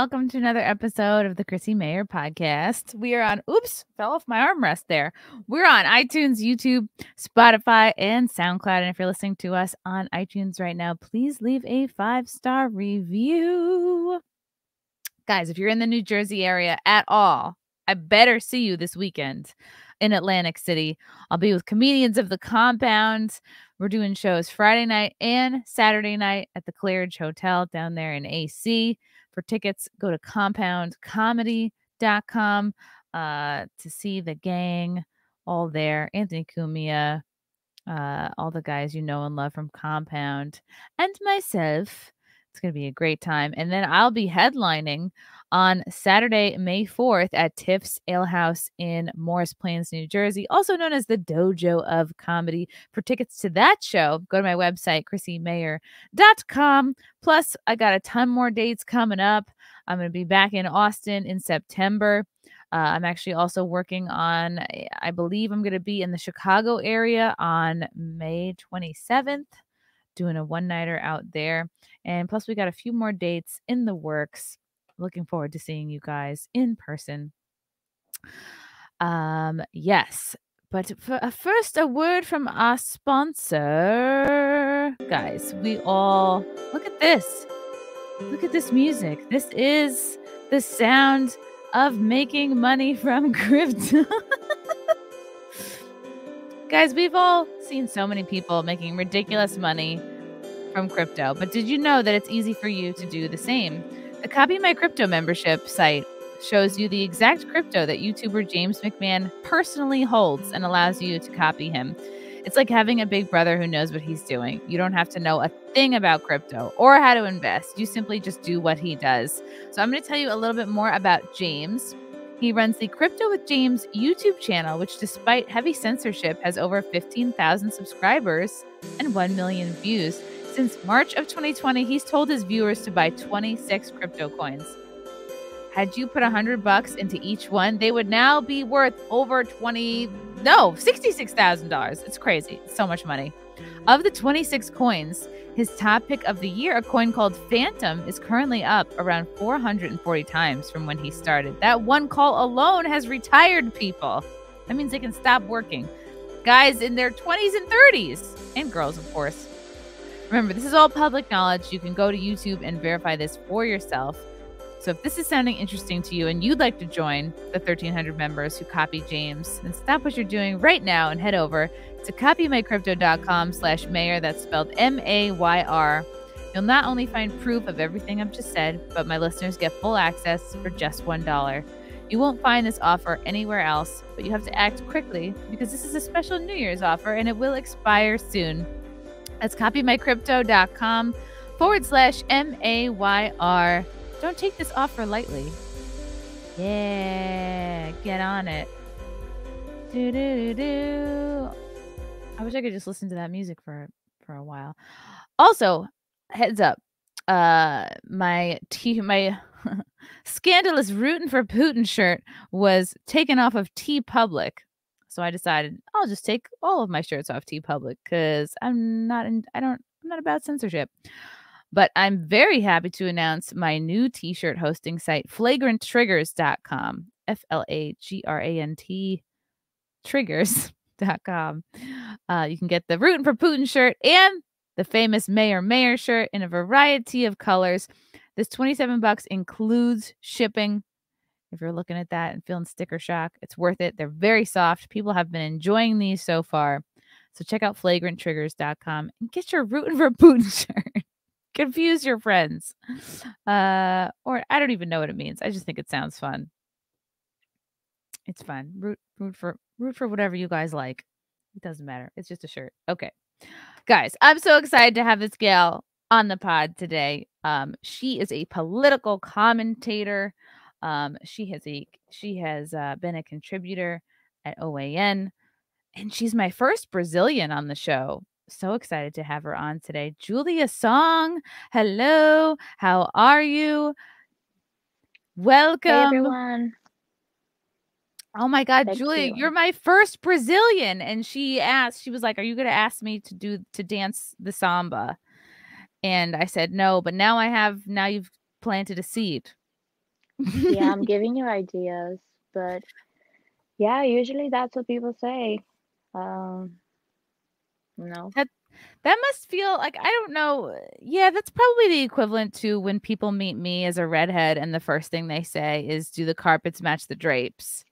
Welcome to another episode of the Chrissie Mayr podcast. We are on, oops, fell off my armrest there. We're on iTunes, YouTube, Spotify, and SoundCloud. And if you're listening to us on iTunes right now, please leave a five star review. Guys, if you're in the New Jersey area at all, I better see you this weekend in Atlantic City. I'll be with comedians of the compound. We're doing shows Friday night and Saturday night at the Claridge Hotel down there in AC. For tickets, go to compoundcomedy.com uh, to see the gang all there. Anthony Cumia, uh, all the guys you know and love from Compound, and myself. It's going to be a great time. And then I'll be headlining on Saturday, May 4th at Tiff's Ale House in Morris Plains, New Jersey, also known as the Dojo of Comedy. For tickets to that show, go to my website, chrissiemayr.com. Plus, I got a ton more dates coming up. I'm going to be back in Austin in September. Uh, I'm actually also working on, I believe I'm going to be in the Chicago area on May 27th, doing a one nighter out there. And plus, we got a few more dates in the works looking forward to seeing you guys in person. Um, yes, but for, uh, first, a word from our sponsor. Guys, we all look at this. Look at this music. This is the sound of making money from crypto. Guys, we've all seen so many people making ridiculous money from crypto, but did you know that it's easy for you to do the same? The Copy My Crypto membership site shows you the exact crypto that YouTuber James McMahon personally holds and allows you to copy him. It's like having a big brother who knows what he's doing. You don't have to know a thing about crypto or how to invest. You simply just do what he does. So, I'm going to tell you a little bit more about James. He runs the Crypto with James YouTube channel, which, despite heavy censorship, has over 15,000 subscribers and 1 million views. Since March of 2020, he's told his viewers to buy 26 crypto coins. Had you put 100 bucks into each one, they would now be worth over 20 no, $66,000. It's crazy. It's so much money. Of the 26 coins, his top pick of the year, a coin called Fantom, is currently up around 440 times from when he started. That one call alone has retired people. That means they can stop working. Guys in their 20s and 30s, and girls, of course. Remember, this is all public knowledge. You can go to YouTube and verify this for yourself. So if this is sounding interesting to you and you'd like to join the 1300 members who copy James, then stop what you're doing right now and head over to copymycrypto.com slash mayr. That's spelled M-A-Y-R. You'll not only find proof of everything I've just said, but my listeners get full access for just $1. You won't find this offer anywhere else, but you have to act quickly because this is a special New Year's offer and it will expire soon. That's copymycrypto.com forward slash M A Y R. Don't take this offer lightly. Yeah, get on it. Do, do, do. I wish I could just listen to that music for for a while. Also, heads up, uh, my t my scandalous rooting for Putin shirt was taken off of T TeePublic so I decided I'll just take all of my shirts off T TeePublic because I'm not in, I don't, I'm not about censorship. But I'm very happy to announce my new t shirt hosting site, flagranttriggers.com. F L A G R A N T triggers.com. Uh, you can get the Rootin' for Putin shirt and the famous Mayor Mayor shirt in a variety of colors. This 27 bucks includes shipping if you're looking at that and feeling sticker shock, it's worth it. They're very soft. People have been enjoying these so far. So check out flagranttriggers.com and get your rootin' for Putin shirt. Confuse your friends. Uh, or I don't even know what it means. I just think it sounds fun. It's fun. Root root for root for whatever you guys like. It doesn't matter. It's just a shirt. Okay. Guys, I'm so excited to have this gal on the pod today. Um, she is a political commentator. Um, she has a she has uh, been a contributor at OAN, and she's my first Brazilian on the show. So excited to have her on today. Julia Song, hello, how are you? Welcome, hey everyone. Oh my God, Thank Julia, you. you're my first Brazilian. And she asked, she was like, Are you going to ask me to do to dance the samba? And I said, No, but now I have, now you've planted a seed. yeah, I'm giving you ideas, but yeah, usually that's what people say. Um, no. That that must feel like I don't know. Yeah, that's probably the equivalent to when people meet me as a redhead and the first thing they say is do the carpets match the drapes?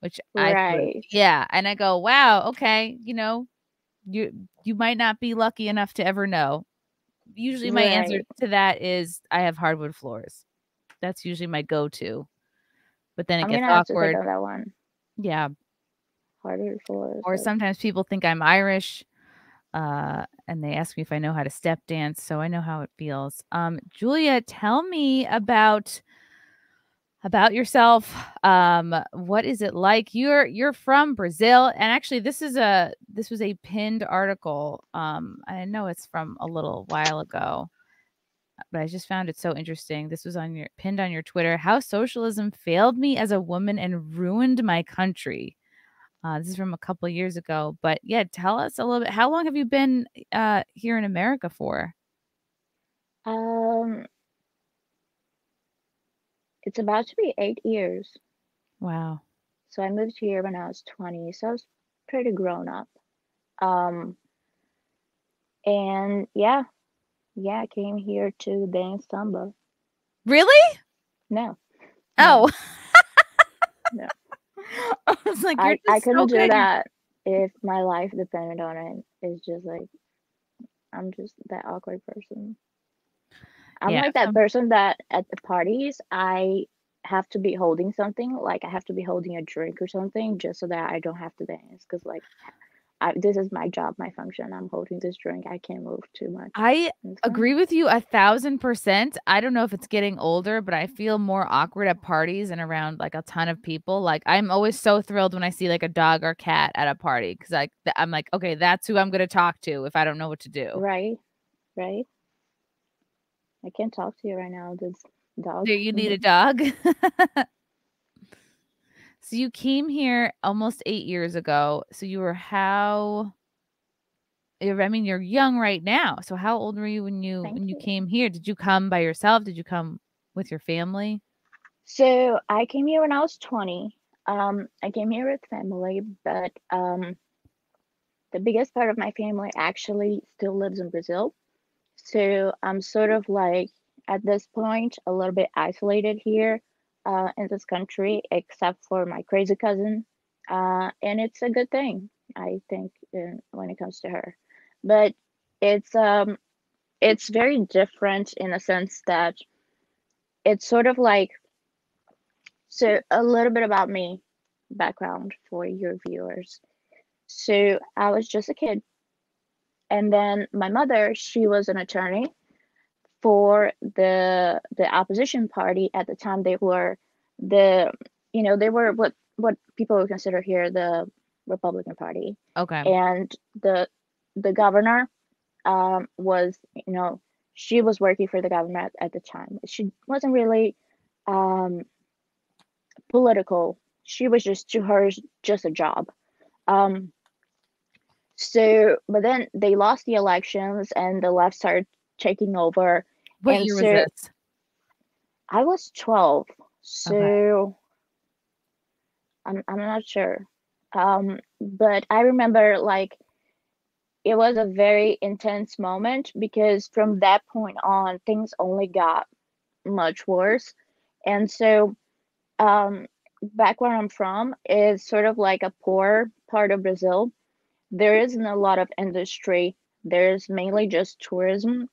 Which I Right. yeah, and I go, "Wow, okay, you know, you you might not be lucky enough to ever know." Usually my answer to that is I have hardwood floors. That's usually my go-to. But then it I'm gets gonna have to think awkward. that one. Yeah. Hardwood floors. Or sometimes people think I'm Irish, uh, and they ask me if I know how to step dance, so I know how it feels. Um, Julia, tell me about about yourself. Um, what is it like? You're you're from Brazil, and actually, this is a this was a pinned article. Um, I know it's from a little while ago, but I just found it so interesting. This was on your pinned on your Twitter. How socialism failed me as a woman and ruined my country. Uh, this is from a couple years ago, but yeah, tell us a little bit. How long have you been uh, here in America for? Um, it's about to be eight years. Wow. So I moved here when I was 20, so I was pretty grown up. Um, and yeah, yeah, I came here to dance samba. Really? No, Oh. No. I was like, you're I, just I couldn't do good. that if my life depended on it. It's just like I'm just that awkward person. I'm Yeah, like that person that at the parties I have to be holding something, like I have to be holding a drink or something, just so that I don't have to dance. Because like, I, this is my job, my function. I'm holding this drink. I can't move too much. I agree with you a thousand percent. I don't know if it's getting older, but I feel more awkward at parties and around like a ton of people. Like I'm always so thrilled when I see like a dog or cat at a party because like I'm like, okay, that's who I'm gonna talk to if I don't know what to do. Right, right. I can't talk to you right now. This dog. Do you need a dog? so you came here almost eight years ago. So you were how? I mean, you're young right now. So how old were you when you Thank when you you. came here? Did you come by yourself? Did you come with your family? So I came here when I was 20. Um, I came here with family, but um, the biggest part of my family actually still lives in Brazil. So I'm sort of like at this point a little bit isolated here uh, in this country, except for my crazy cousin, uh, and it's a good thing I think uh, when it comes to her. But it's um it's very different in a sense that it's sort of like so a little bit about me, background for your viewers. So I was just a kid, and then my mother, she was an attorney for the the opposition party at the time. They were the you know they were what what people would consider here the Republican Party, Okay. and the the governor um, was you know she was working for the government at the time. She wasn't really um, political. She was just to her just a job. Um, so, but then they lost the elections and the left started taking over. What and year so- was this? I was 12, so I'm I'm not sure. Um, but I remember like it was a very intense moment because from that point on things only got much worse. And so um back where I'm from is sort of like a poor part of Brazil. There isn't a lot of industry. There's mainly just tourism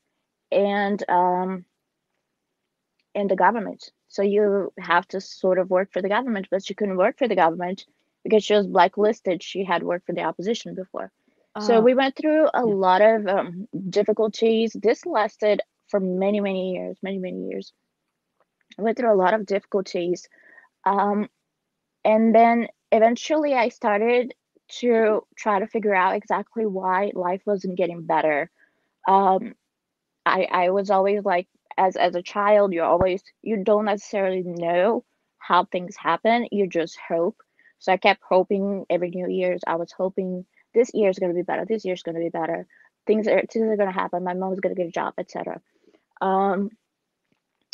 and um and the government. So you have to sort of work for the government, but she couldn't work for the government because she was blacklisted. She had worked for the opposition before. So Oh, we went through a yeah. lot of um, difficulties. This lasted for many, many years, many, many years. I went through a lot of difficulties. Um, and then eventually I started to try to figure out exactly why life wasn't getting better. Um, I, I was always like, as, as a child, you're always, you don't necessarily know how things happen. You just hope. So I kept hoping every New Year's. I was hoping this year is going to be better. This year is going to be better. Things are things are going to happen. My mom's going to get a job, etc. Um,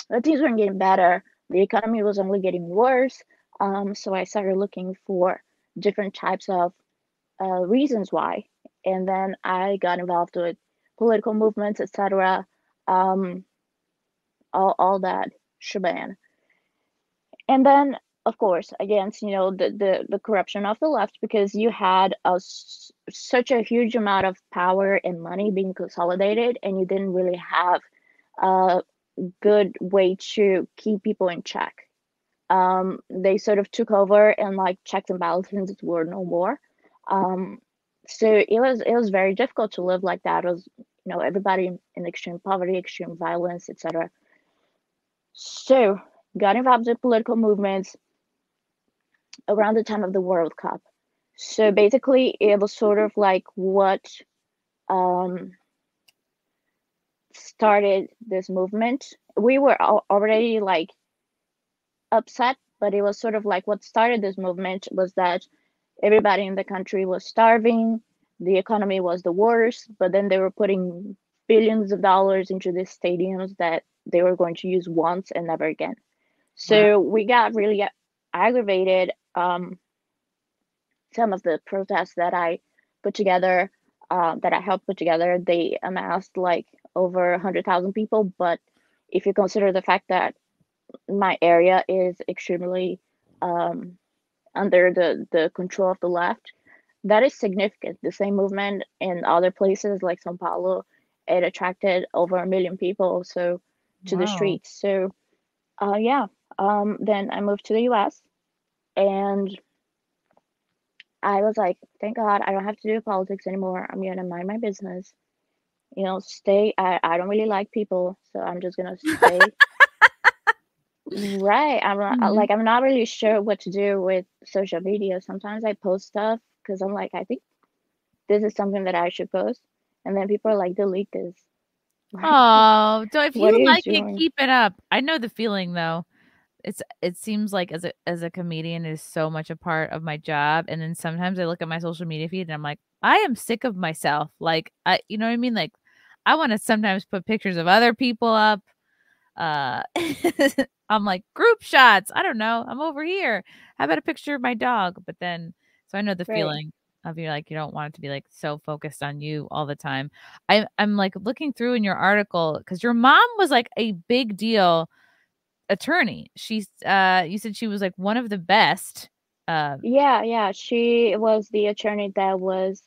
but things weren't getting better. The economy was only getting worse. Um, so I started looking for different types of uh, reasons why, and then I got involved with political movements, etc. Um, all all that shebang. And then, of course, against you know the the, the corruption of the left because you had a, such a huge amount of power and money being consolidated, and you didn't really have a good way to keep people in check. Um, they sort of took over, and like checks and balances were no more. Um, so it was it was very difficult to live like that. It was you know everybody in extreme poverty, extreme violence, etc. So got involved in political movements around the time of the World Cup. So basically, it was sort of like what um, started this movement. We were already like upset, but it was sort of like what started this movement was that everybody in the country was starving, the economy was the worst, but then they were putting billions of dollars into these stadiums that they were going to use once and never again. So wow. we got really aggravated. Um, some of the protests that I put together, uh, that I helped put together, they amassed like over 100,000 people. But if you consider the fact that my area is extremely um, under the, the control of the left, that is significant. The same movement in other places like Sao Paulo, it attracted over a million people so to wow. the streets. So, uh, yeah, um, then I moved to the US and I was like, thank God I don't have to do politics anymore. I'm gonna mind my business. You know, stay. I, I don't really like people, so I'm just gonna stay. Right. I'm not, mm-hmm. like I'm not really sure what to do with social media. Sometimes I post stuff because I'm like, I think this is something that I should post, and then people are like, delete this. Oh, so if you like it, keep it up. I know the feeling though it's it seems like as a as a comedian is so much a part of my job and then sometimes i look at my social media feed and i'm like i am sick of myself like i you know what i mean like i want to sometimes put pictures of other people up uh i'm like group shots i don't know i'm over here how about a picture of my dog but then so i know the right. feeling of you like you don't want it to be like so focused on you all the time i i'm like looking through in your article because your mom was like a big deal attorney. She's uh you said she was like one of the best. Uh Yeah, yeah. She was the attorney that was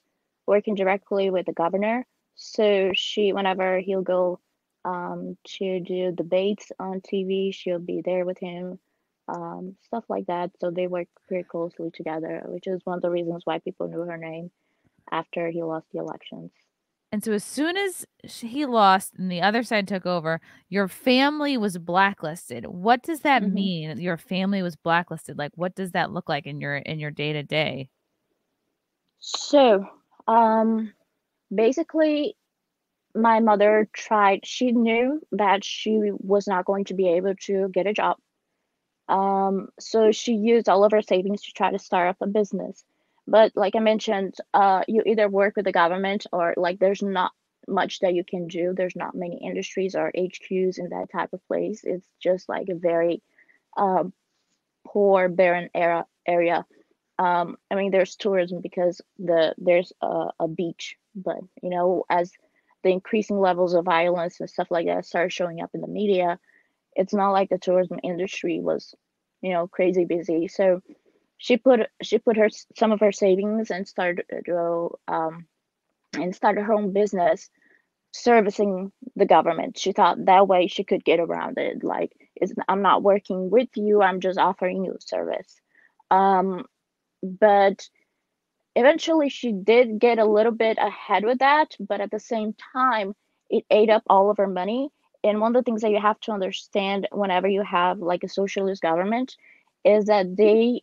working directly with the governor. So she whenever he'll go um to do debates on TV, she'll be there with him. Um, stuff like that. So they work very closely together, which is one of the reasons why people knew her name after he lost the elections. And so as soon as he lost and the other side took over, your family was blacklisted. What does that mm-hmm. mean? Your family was blacklisted. Like what does that look like in your in your day to day? So, um basically my mother tried she knew that she was not going to be able to get a job. Um so she used all of her savings to try to start up a business. But like i mentioned uh, you either work with the government or like there's not much that you can do. There's not many industries or hqs in that type of place. It's just like a very uh, poor barren era area. Um, i mean there's tourism because the there's a, a beach. But you know as the increasing levels of violence and stuff like that started showing up in the media it's not like the tourism industry was you know crazy busy so she put she put her some of her savings and started um, and started her own business servicing the government. She thought that way she could get around it. Like, I'm not working with you. I'm just offering you service. Um, but eventually, she did get a little bit ahead with that. But at the same time, it ate up all of her money. And one of the things that you have to understand whenever you have like a socialist government is that they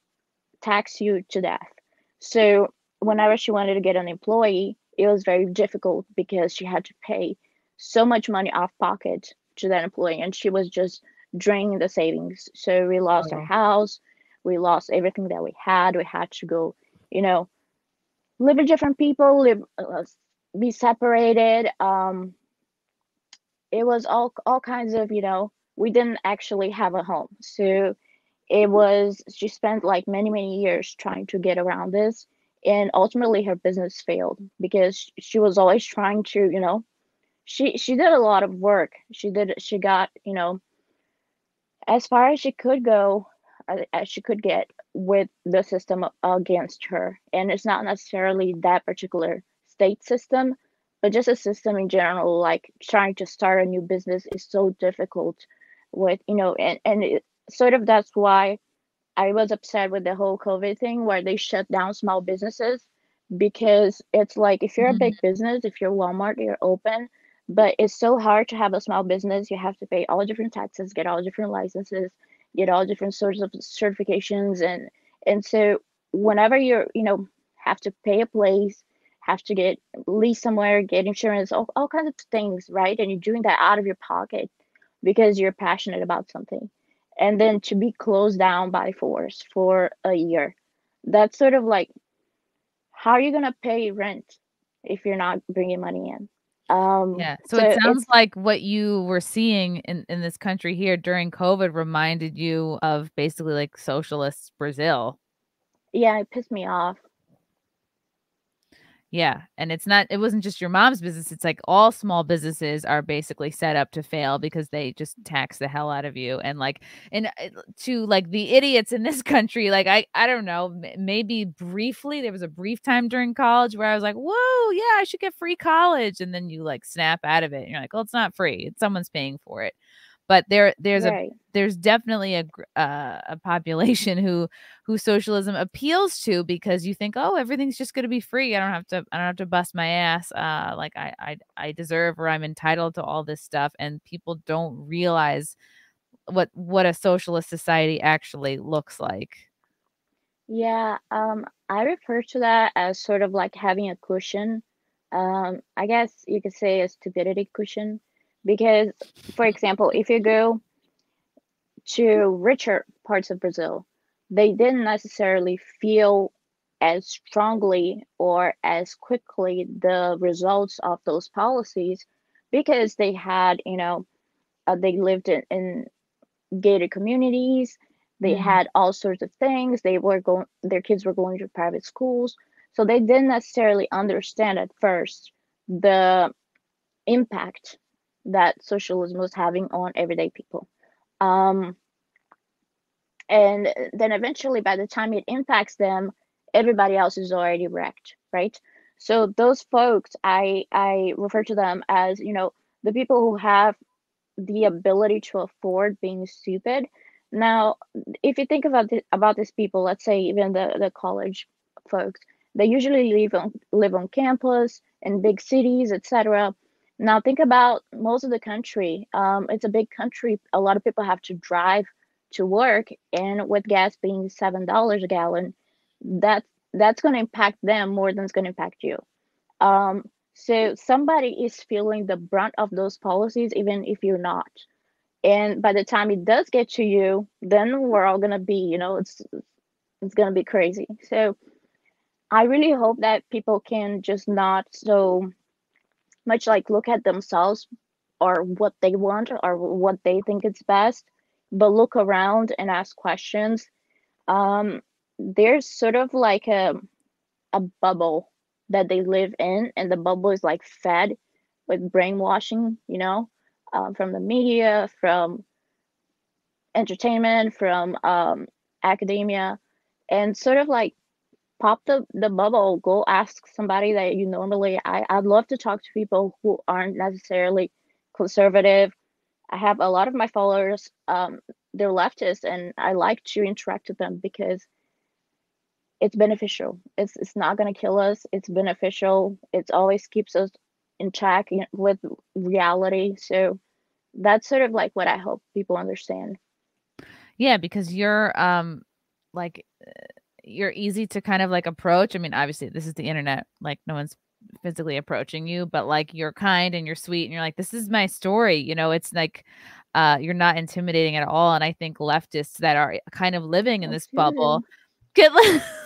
tax you to death. So whenever she wanted to get an employee, it was very difficult because she had to pay so much money off pocket to that employee and she was just draining the savings. So we lost our house, we lost everything that we had. We had to go, you know, live with different people, live uh, be separated. Um it was all all kinds of, you know, we didn't actually have a home. So it was she spent like many many years trying to get around this and ultimately her business failed because she was always trying to you know she she did a lot of work she did she got you know as far as she could go uh, as she could get with the system against her and it's not necessarily that particular state system but just a system in general like trying to start a new business is so difficult with you know and and it, sort of that's why I was upset with the whole COVID thing where they shut down small businesses because it's like if you're mm-hmm. a big business, if you're Walmart, you're open, but it's so hard to have a small business. You have to pay all different taxes, get all different licenses, get all different sorts of certifications, and and so whenever you're you know have to pay a place, have to get lease somewhere, get insurance, all, all kinds of things, right? And you're doing that out of your pocket because you're passionate about something. And then to be closed down by force for a year that's sort of like how are you going to pay rent if you're not bringing money in um yeah so, so it sounds like what you were seeing in in this country here during covid reminded you of basically like socialist brazil. Yeah it pissed me off yeah. And it's not, it wasn't just your mom's business. It's like all small businesses are basically set up to fail because they just tax the hell out of you. And like, and uh, to like the idiots in this country, like, I, I don't know, maybe briefly, there was a brief time during college where I was like, whoa, yeah, I should get free college. And then you like snap out of it. And you're like, well, it's not free. It's someone's paying for it but there there's right. a there's definitely a uh, a population who who socialism appeals to because you think oh everything's just going to be free. I don't have to i don't have to bust my ass. Uh like I, I i deserve or i'm entitled to all this stuff. And people don't realize what what a socialist society actually looks like. Yeah um i refer to that as sort of like having a cushion. Um i guess you could say a stupidity cushion because for example if you go to richer parts of brazil they didn't necessarily feel as strongly or as quickly the results of those policies because they had you know uh, they lived in, in gated communities. They mm-hmm. had all sorts of things. They were going their kids were going to private schools. So they didn't necessarily understand at first the impact that socialism was having on everyday people. Um, and then eventually, by the time it impacts them, everybody else is already wrecked, right? So those folks, I I refer to them as you know the people who have the ability to afford being stupid. Now, if you think about about these people, let's say even the the college folks, they usually live on live on campus in big cities, etc. Now think about most of the country. Um, it's a big country. A lot of people have to drive to work, and with gas being seven dollars a gallon, that's that's going to impact them more than it's going to impact you. Um, so somebody is feeling the brunt of those policies, even if you're not. And by the time it does get to you, then we're all going to be, you know, it's it's going to be crazy. So I really hope that people can just not so much like look at themselves or what they want or what they think is best, but look around and ask questions. Um, there's sort of like a a bubble that they live in, and the bubble is like fed with brainwashing, you know, um, from the media, from entertainment, from um, academia, and sort of like pop the, the bubble go ask somebody that you normally I, i'd love to talk to people who aren't necessarily conservative. I have a lot of my followers um, they're leftists and i like to interact with them because it's beneficial. It's it's not going to kill us. It's beneficial. It always keeps us in check with reality. So that's sort of like what i hope people understand. Yeah because you're um like you're easy to kind of like approach. I mean, obviously, this is the internet, like no one's physically approaching you, but like you're kind and you're sweet and you're like, this is my story. You know, it's like uh you're not intimidating at all. And I think leftists that are kind of living in this bubble get,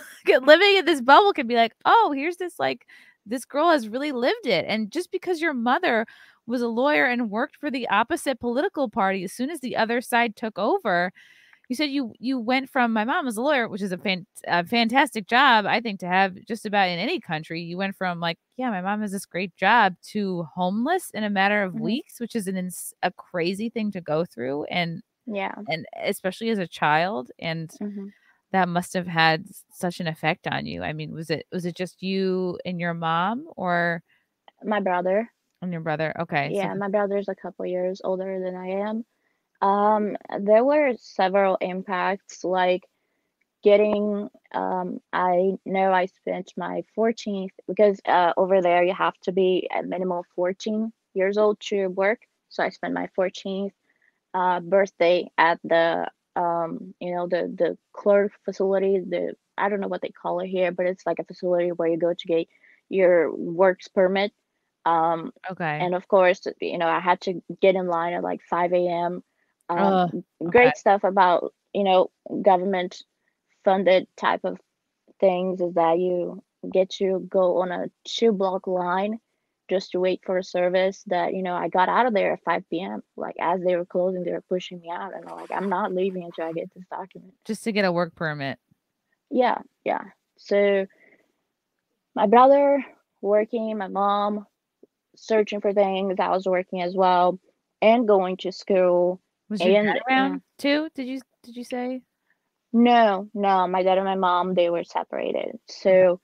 get living in this bubble can be like, oh, here's this like this girl has really lived it. And just because your mother was a lawyer and worked for the opposite political party as soon as the other side took over. You said you you went from my mom was a lawyer, which is a, fan, a fantastic job, I think, to have just about in any country. You went from like, yeah, my mom has this great job to homeless in a matter of Mhm. weeks, which is an ins- a crazy thing to go through, and Yeah. and especially as a child, and hmm that must have had such an effect on you. I mean, was it was it just you and your mom, or My brother. and your brother? Okay, so Yeah, my brother's a couple years older than I am. Um, there were several impacts, like getting, um, I know I spent my 14th because uh, over there you have to be at minimum 14 years old to work. So I spent my 14th uh, birthday at the, um, you know, the the clerk facility. The I don't know what they call it here, but it's like a facility where you go to get your works permit. Um, okay, and of course, you know, I had to get in line at like 5 a.m. Um, great okay. stuff about, you know, government funded type of things is that you get to go on a two block line just to wait for a service that, you know, I got out of there at 5 p.m. Like as they were closing, they were pushing me out and I'm like, I'm not leaving until I get this document. just to get a work permit. Yeah, yeah. So my brother working, my mom searching for things. I was working as well and going to school. Was your And dad uh, around too? Did you did you say? no, no, my dad and my mom, they were separated. So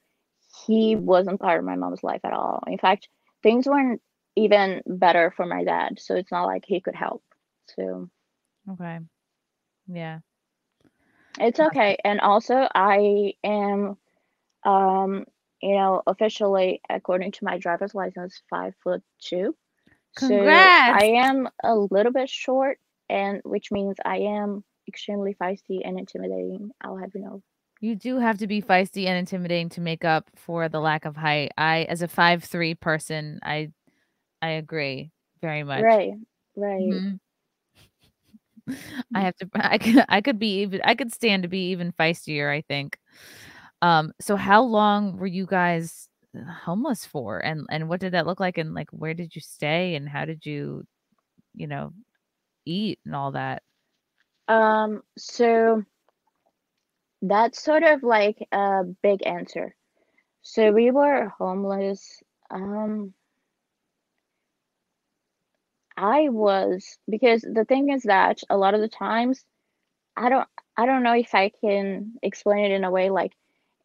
he wasn't part of my mom's life at all. In fact, things weren't even better for my dad. So it's not like he could help. So Okay. Yeah. it's okay. And also I am um, you know, officially according to my driver's license, five foot two. So I am a little bit short, and which means I am extremely feisty and intimidating. I'll have you know. You do have to be feisty and intimidating to make up for the lack of height. I, as a five three person, I I agree very much. Right, right. Mhm. I have to. I could. I could be even. I could stand to be even feistier. I think. Um. So, how long were you guys uh, homeless for, and and what did that look like, and like where did you stay, and how did you, you know, eat and all that? Um, so that's sort of like a big answer. So we were homeless. Um, I was because the thing is that a lot of the times I don't I don't know if I can explain it in a way like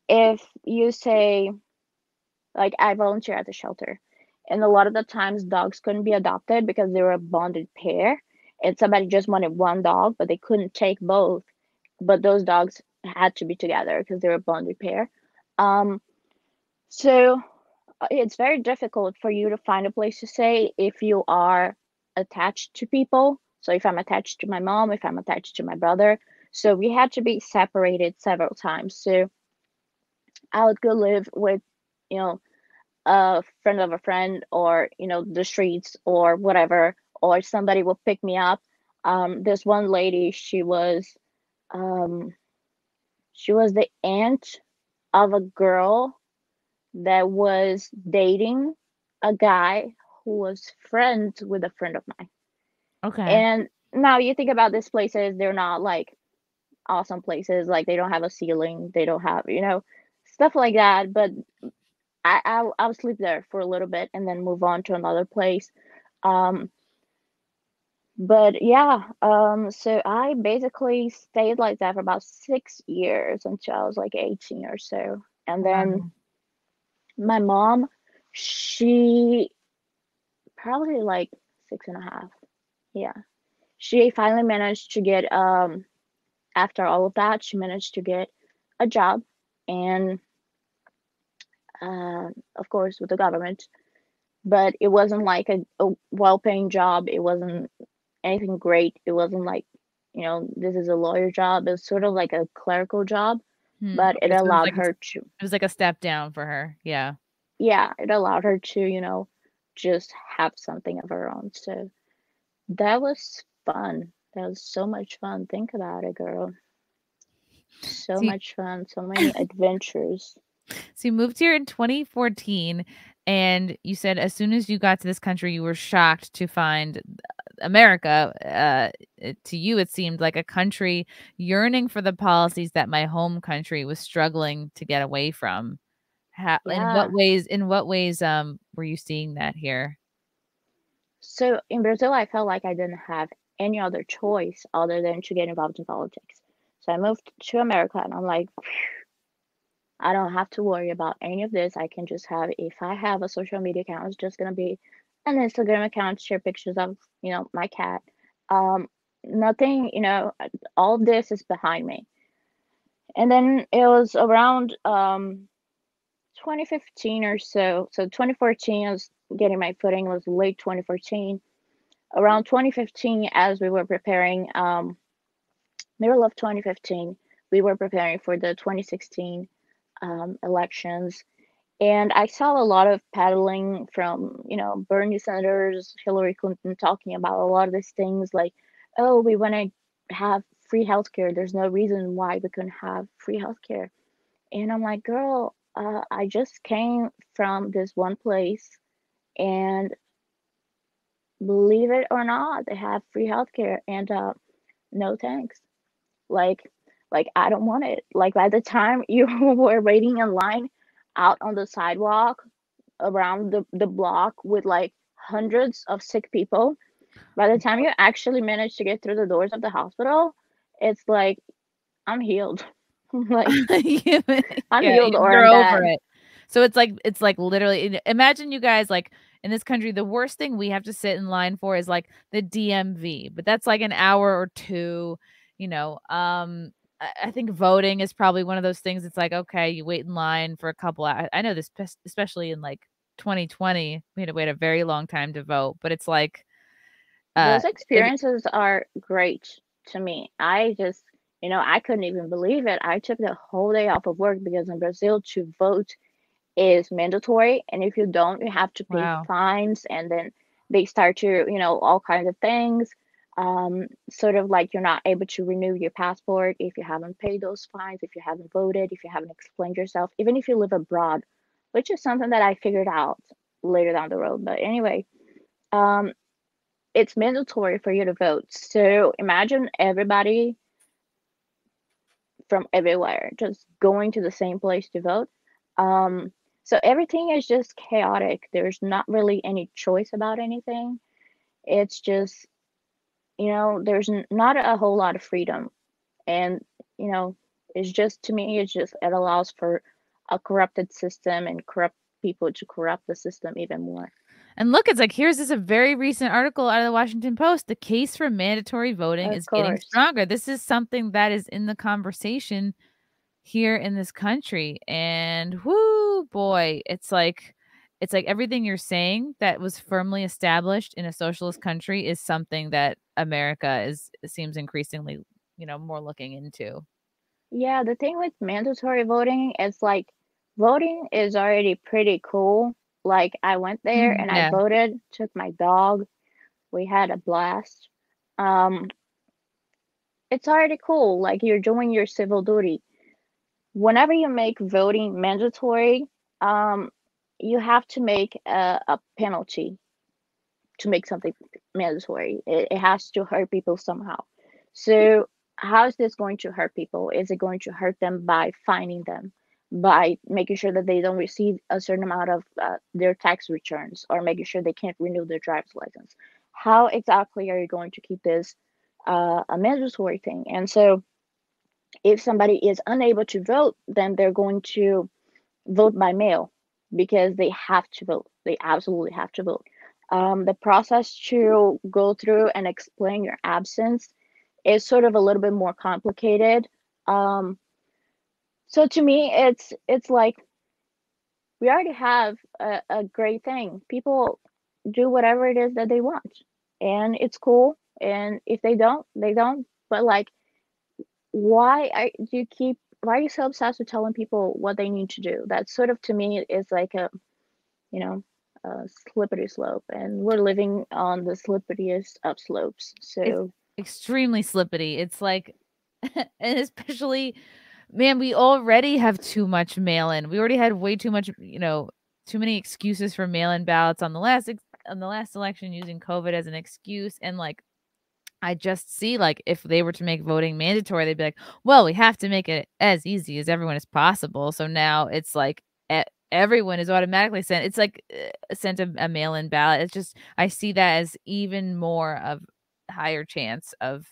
if you say like I volunteer at the shelter and a lot of the times dogs couldn't be adopted because they were a bonded pair and somebody just wanted one dog but they couldn't take both but those dogs had to be together because they were a bonded pair um so uh, it's very difficult for you to find a place to stay if you are attached to people. So if i'm attached to my mom if i'm attached to my brother. So we had to be separated several times. So i would go live with you know a friend of a friend or you know the streets or whatever or somebody will pick me up. Um this one lady she was um she was the aunt of a girl that was dating a guy who was friends with a friend of mine. Okay. and now you think about these places they're not like awesome places. Like they don't have a ceiling. They don't have you know stuff like that. But I, I'll, I'll sleep there for a little bit and then move on to another place. Um, but yeah, um, so I basically stayed like that for about six years until I was like 18 or so. And then Wow. my mom, she probably like six and a half. Yeah. She finally managed to get, um, after all of that, she managed to get a job and uh, of course, with the government, but it wasn't like a, a well-paying job. It wasn't anything great. It wasn't like, you know, this is a lawyer job. It was sort of like a clerical job, Hmm, but it it allowed like her to, it was like a step down for her. Yeah. yeah, it allowed her to, you know, just have something of her own. So that was fun. That was so much fun. Think about it, girl. So you, much fun. So many adventures. so you moved here in 2014, And you said as soon as you got to this country, you were shocked to find America. Uh, to you, it seemed like a country yearning for the policies that my home country was struggling to get away from. How, yeah. In what ways? In what ways um, were you seeing that here? So in Brazil, I felt like I didn't have any other choice other than to get involved in politics. So I moved to America, and I'm like. I don't have to worry about any of this. I can just have, if I have a social media account, it's just gonna be an Instagram account, share pictures of, you know, my cat. Um, nothing, you know, all this is behind me. And then it was around um 2015 or so. So 2014, I was getting my footing. It was late 2014. Around 2015, as we were preparing, um, middle of 2015, we were preparing for the 2016 um, elections. And I saw a lot of peddling from, you know, Bernie Sanders, Hillary Clinton talking about a lot of these things like, oh, we want to have free healthcare. There's no reason why we couldn't have free healthcare. And I'm like, girl, uh, I just came from this one place and believe it or not, they have free healthcare and uh, no thanks. Like like I don't want it. Like by the time you were waiting in line out on the sidewalk around the, the block with like hundreds of sick people, by the time you actually manage to get through the doors of the hospital, it's like I'm healed. like I'm yeah, healed or you're over it. So it's like it's like literally imagine you guys like in this country the worst thing we have to sit in line for is like the DMV, but that's like an hour or two, you know. Um I think voting is probably one of those things. It's like, okay, you wait in line for a couple. I, I know this, especially in like 2020, we had to wait a very long time to vote, but it's like uh, those experiences it, are great to me. I just, you know, I couldn't even believe it. I took the whole day off of work because in Brazil to vote is mandatory, and if you don't, you have to pay wow. fines, and then they start to, you know, all kinds of things um, sort of like you're not able to renew your passport if you haven't paid those fines, if you haven't voted, if you haven't explained yourself, even if you live abroad, which is something that I figured out later down the road. But anyway, um, it's mandatory for you to vote. So imagine everybody from everywhere just going to the same place to vote. Um, so everything is just chaotic. There's not really any choice about anything. It's just you know there's not a whole lot of freedom and you know it's just to me it's just it allows for a corrupted system and corrupt people to corrupt the system even more and look, it's like here's this a very recent article out of the Washington Post. The case for mandatory voting of is course. getting stronger. This is something that is in the conversation here in this country. And whoo boy, it's like it's like everything you're saying that was firmly established in a socialist country is something that America is seems increasingly, you know, more looking into. Yeah, the thing with mandatory voting is like voting is already pretty cool. Like I went there mm-hmm, and yeah. I voted, took my dog. We had a blast. Um it's already cool. Like you're doing your civil duty. Whenever you make voting mandatory, um you have to make a, a penalty to make something mandatory. It, it has to hurt people somehow. So how is this going to hurt people? Is it going to hurt them by fining them, by making sure that they don't receive a certain amount of uh, their tax returns, or making sure they can't renew their driver's license? How exactly are you going to keep this uh, a mandatory thing? And so, if somebody is unable to vote, then they're going to vote by mail because they have to vote. They absolutely have to vote. Um, the process to go through and explain your absence is sort of a little bit more complicated. Um, so to me, it's it's like we already have a, a great thing. People do whatever it is that they want, and it's cool. And if they don't, they don't. But like, why I, do you keep why are you so obsessed with telling people what they need to do? That sort of to me is like a, you know, a slippery slope, and we're living on the slipperiest of slopes. So it's extremely slippery. It's like, and especially, man, we already have too much mail in. We already had way too much, you know, too many excuses for mail-in ballots on the last on the last election using COVID as an excuse and like I just see like if they were to make voting mandatory, they'd be like, well, we have to make it as easy as everyone as possible. So now it's like everyone is automatically sent. It's like uh, sent a, a mail in ballot. It's just, I see that as even more of higher chance of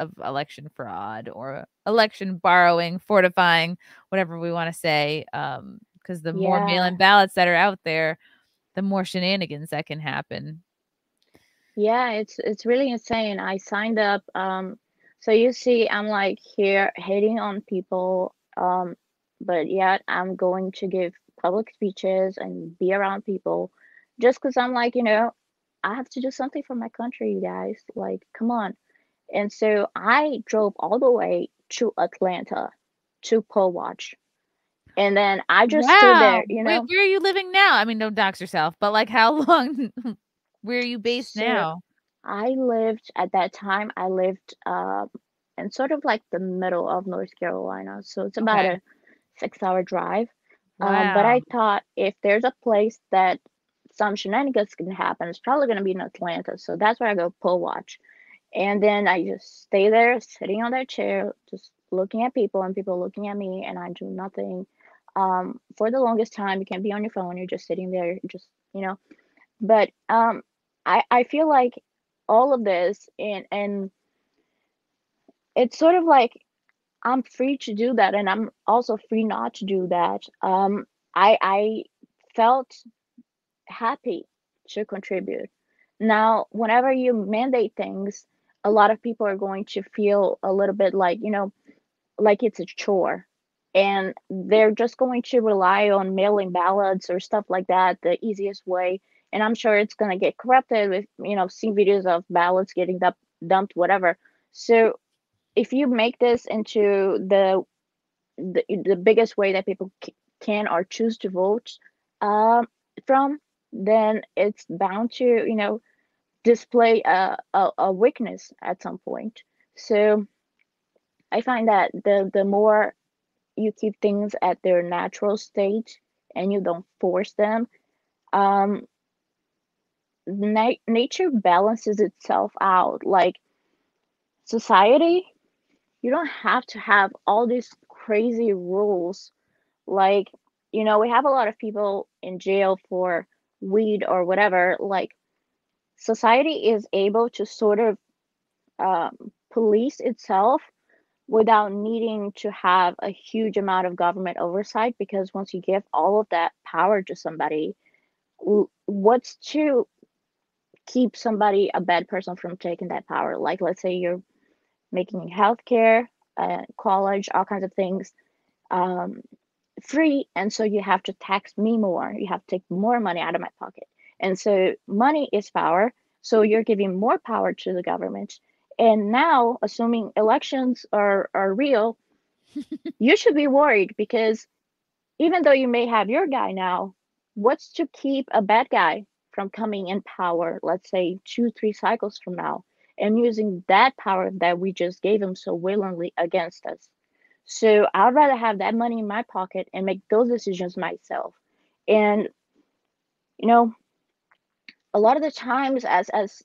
of election fraud or election borrowing, fortifying, whatever we want to say. Um, because the yeah. more mail-in ballots that are out there, the more shenanigans that can happen. Yeah, it's it's really insane. I signed up. Um, so you see, I'm like here hating on people. Um, but yet I'm going to give public speeches and be around people just because I'm like, you know, I have to do something for my country, you guys. Like, come on. And so I drove all the way to Atlanta to poll watch. And then I just wow. stood there, you know. Wait, where are you living now? I mean, don't dox yourself, but like how long where are you based so now? I lived at that time, I lived uh, in sort of like the middle of North Carolina. So it's about okay. a six hour drive. Wow. Um, but I thought if there's a place that some shenanigans can happen, it's probably going to be in Atlanta. So that's where I go poll watch. And then I just stay there, sitting on that chair, just looking at people and people looking at me, and I do nothing. Um, for the longest time, you can't be on your phone. You're just sitting there, just you know. But um, I I feel like all of this and and it's sort of like I'm free to do that, and I'm also free not to do that. Um, I I felt happy to contribute. Now, whenever you mandate things, a lot of people are going to feel a little bit like you know, like it's a chore, and they're just going to rely on mailing ballots or stuff like that, the easiest way. And I'm sure it's going to get corrupted with you know, seeing videos of ballots getting dumped, dumped, whatever. So if you make this into the the, the biggest way that people can or choose to vote um, from, then it's bound to you know display a, a, a weakness at some point. So I find that the the more you keep things at their natural state and you don't force them, um, na- nature balances itself out. Like society you don't have to have all these crazy rules like you know we have a lot of people in jail for weed or whatever like society is able to sort of um, police itself without needing to have a huge amount of government oversight because once you give all of that power to somebody what's to keep somebody a bad person from taking that power like let's say you're making healthcare, uh, college, all kinds of things um, free. And so you have to tax me more. You have to take more money out of my pocket. And so money is power. So you're giving more power to the government. And now, assuming elections are, are real, you should be worried because even though you may have your guy now, what's to keep a bad guy from coming in power, let's say two, three cycles from now? and using that power that we just gave him so willingly against us. So I'd rather have that money in my pocket and make those decisions myself. And you know, a lot of the times as as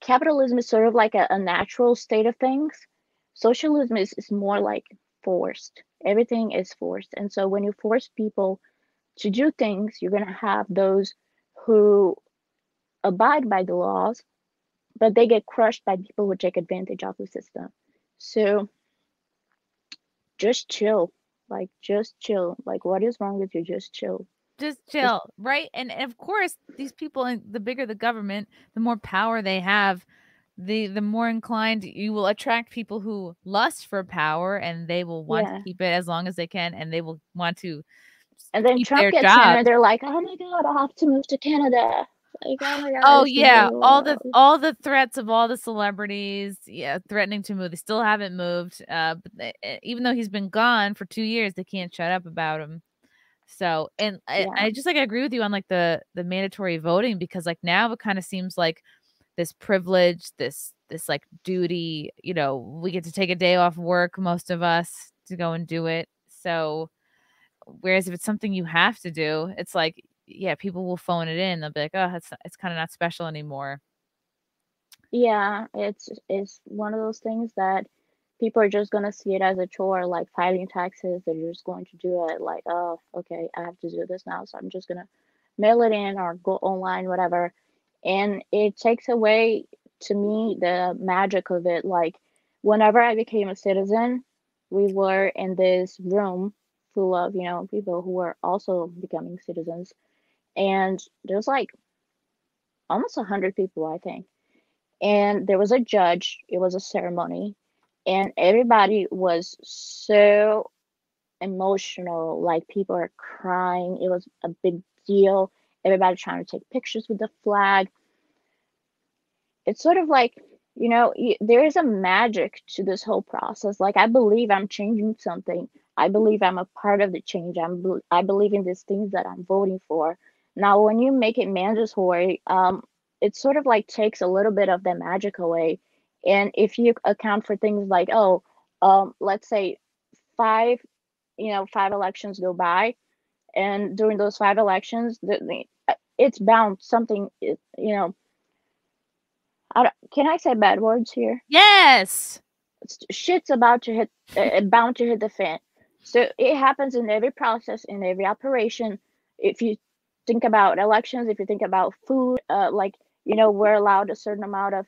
capitalism is sort of like a, a natural state of things, socialism is, is more like forced. Everything is forced. And so when you force people to do things, you're gonna have those who abide by the laws but they get crushed by people who take advantage of the system. So just chill. Like just chill. Like what is wrong with you? Just chill. Just chill, just- right? And, and of course, these people, and the bigger the government, the more power they have, the the more inclined you will attract people who lust for power, and they will want yeah. to keep it as long as they can, and they will want to. And then Trump gets job. in, and they're like, "Oh my God, I'll have to move to Canada." Like, oh my god. Oh yeah, all the all the threats of all the celebrities, yeah, threatening to move. They still haven't moved. Uh, but they, even though he's been gone for two years, they can't shut up about him. So, and yeah. I, I just like I agree with you on like the the mandatory voting because like now it kind of seems like this privilege, this this like duty. You know, we get to take a day off work, most of us, to go and do it. So, whereas if it's something you have to do, it's like yeah, people will phone it in. They'll be like, "Oh, it's it's kind of not special anymore." Yeah, it's it's one of those things that people are just gonna see it as a chore, like filing taxes. They're just going to do it like, oh, okay, I have to do this now, so I'm just gonna mail it in or go online, whatever. And it takes away to me the magic of it. Like whenever I became a citizen, we were in this room full of, you know, people who are also becoming citizens. And there's like almost a hundred people, I think. And there was a judge, it was a ceremony, and everybody was so emotional. Like people are crying. It was a big deal. Everybody trying to take pictures with the flag. It's sort of like you know there is a magic to this whole process. Like i believe i'm changing something. I believe i'm a part of the change. I'm i believe in these things that i'm voting for. Now when you make it mandatory um it sort of like takes a little bit of the magic away. And if you account for things like, oh, um, let's say five, you know, five elections go by, and during those five elections, the, the, uh, it's bound something, you know. I can I say bad words here? Yes. Shit's about to hit, uh, bound to hit the fan. So it happens in every process, in every operation. If you think about elections, if you think about food, uh, like you know, we're allowed a certain amount of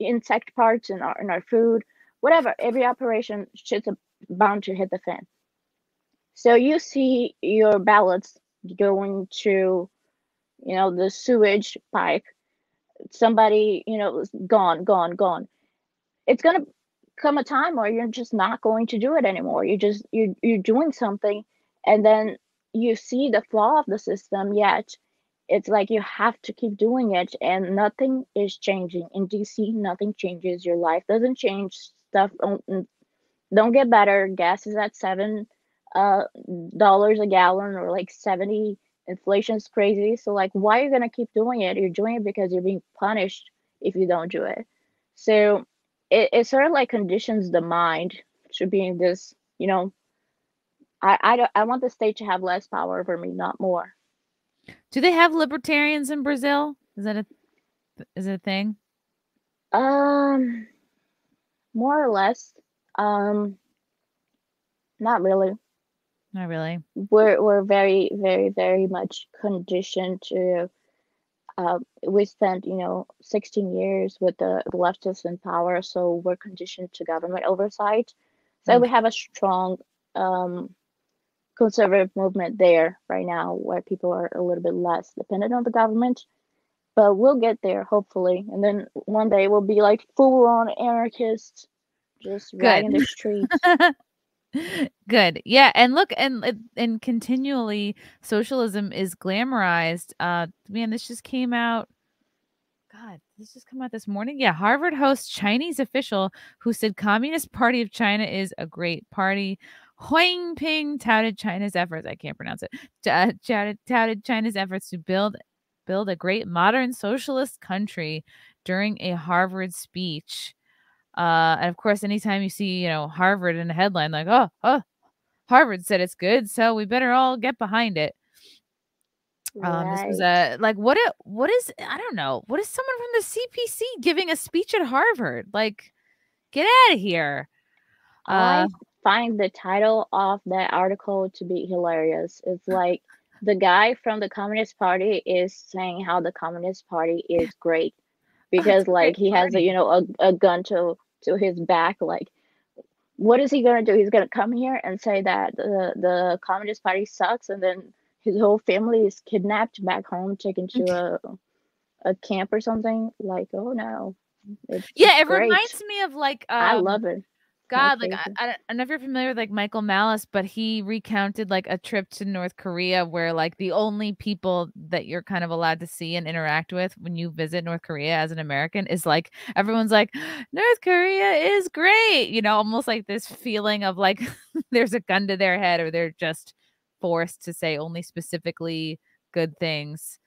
insect parts in our in our food, whatever. Every operation shit's bound to hit the fan. So you see your ballots going to, you know, the sewage pipe. Somebody, you know, gone, gone, gone. It's gonna come a time where you're just not going to do it anymore. You just you you're doing something, and then you see the flaw of the system. Yet it's like you have to keep doing it and nothing is changing in dc nothing changes your life doesn't change stuff don't, don't get better gas is at seven uh dollars a gallon or like 70 inflation's crazy so like why are you gonna keep doing it you're doing it because you're being punished if you don't do it so it, it sort of like conditions the mind to being this you know I, I, don't I want the state to have less power over me not more do they have libertarians in Brazil? Is that a is it a thing? Um, more or less. Um, not really. Not really. We're we're very very very much conditioned to. Uh, we spent you know 16 years with the leftists in power, so we're conditioned to government oversight. So mm. we have a strong um, conservative movement there right now where people are a little bit less dependent on the government. But we'll get there hopefully. And then one day we'll be like full on anarchists just Good. in the streets. Good. Yeah, and look and and continually socialism is glamorized. Uh man, this just came out God, this just come out this morning. Yeah, Harvard hosts Chinese official who said Communist Party of China is a great party. Huang Ping touted China's efforts. I can't pronounce it. Uh, touted, touted China's efforts to build build a great modern socialist country during a Harvard speech. Uh, and of course, anytime you see you know Harvard in a headline, like oh oh, Harvard said it's good, so we better all get behind it. Um, right. this was a like what it what is I don't know what is someone from the CPC giving a speech at Harvard? Like, get out of here. Uh, I find the title of that article to be hilarious. It's like the guy from the Communist Party is saying how the Communist Party is great because like he has a you know a, a gun to to his back like what is he gonna do? He's gonna come here and say that the the Communist Party sucks, and then his whole family is kidnapped back home, taken to a a camp or something. Like, oh no! It's, yeah, it's it reminds me of like um, I love it. God, like I, I, don't know if you're familiar with like Michael Malice, but he recounted like a trip to North Korea where like the only people that you're kind of allowed to see and interact with when you visit North Korea as an American is like everyone's like North Korea is great, you know, almost like this feeling of like there's a gun to their head or they're just forced to say only specifically good things.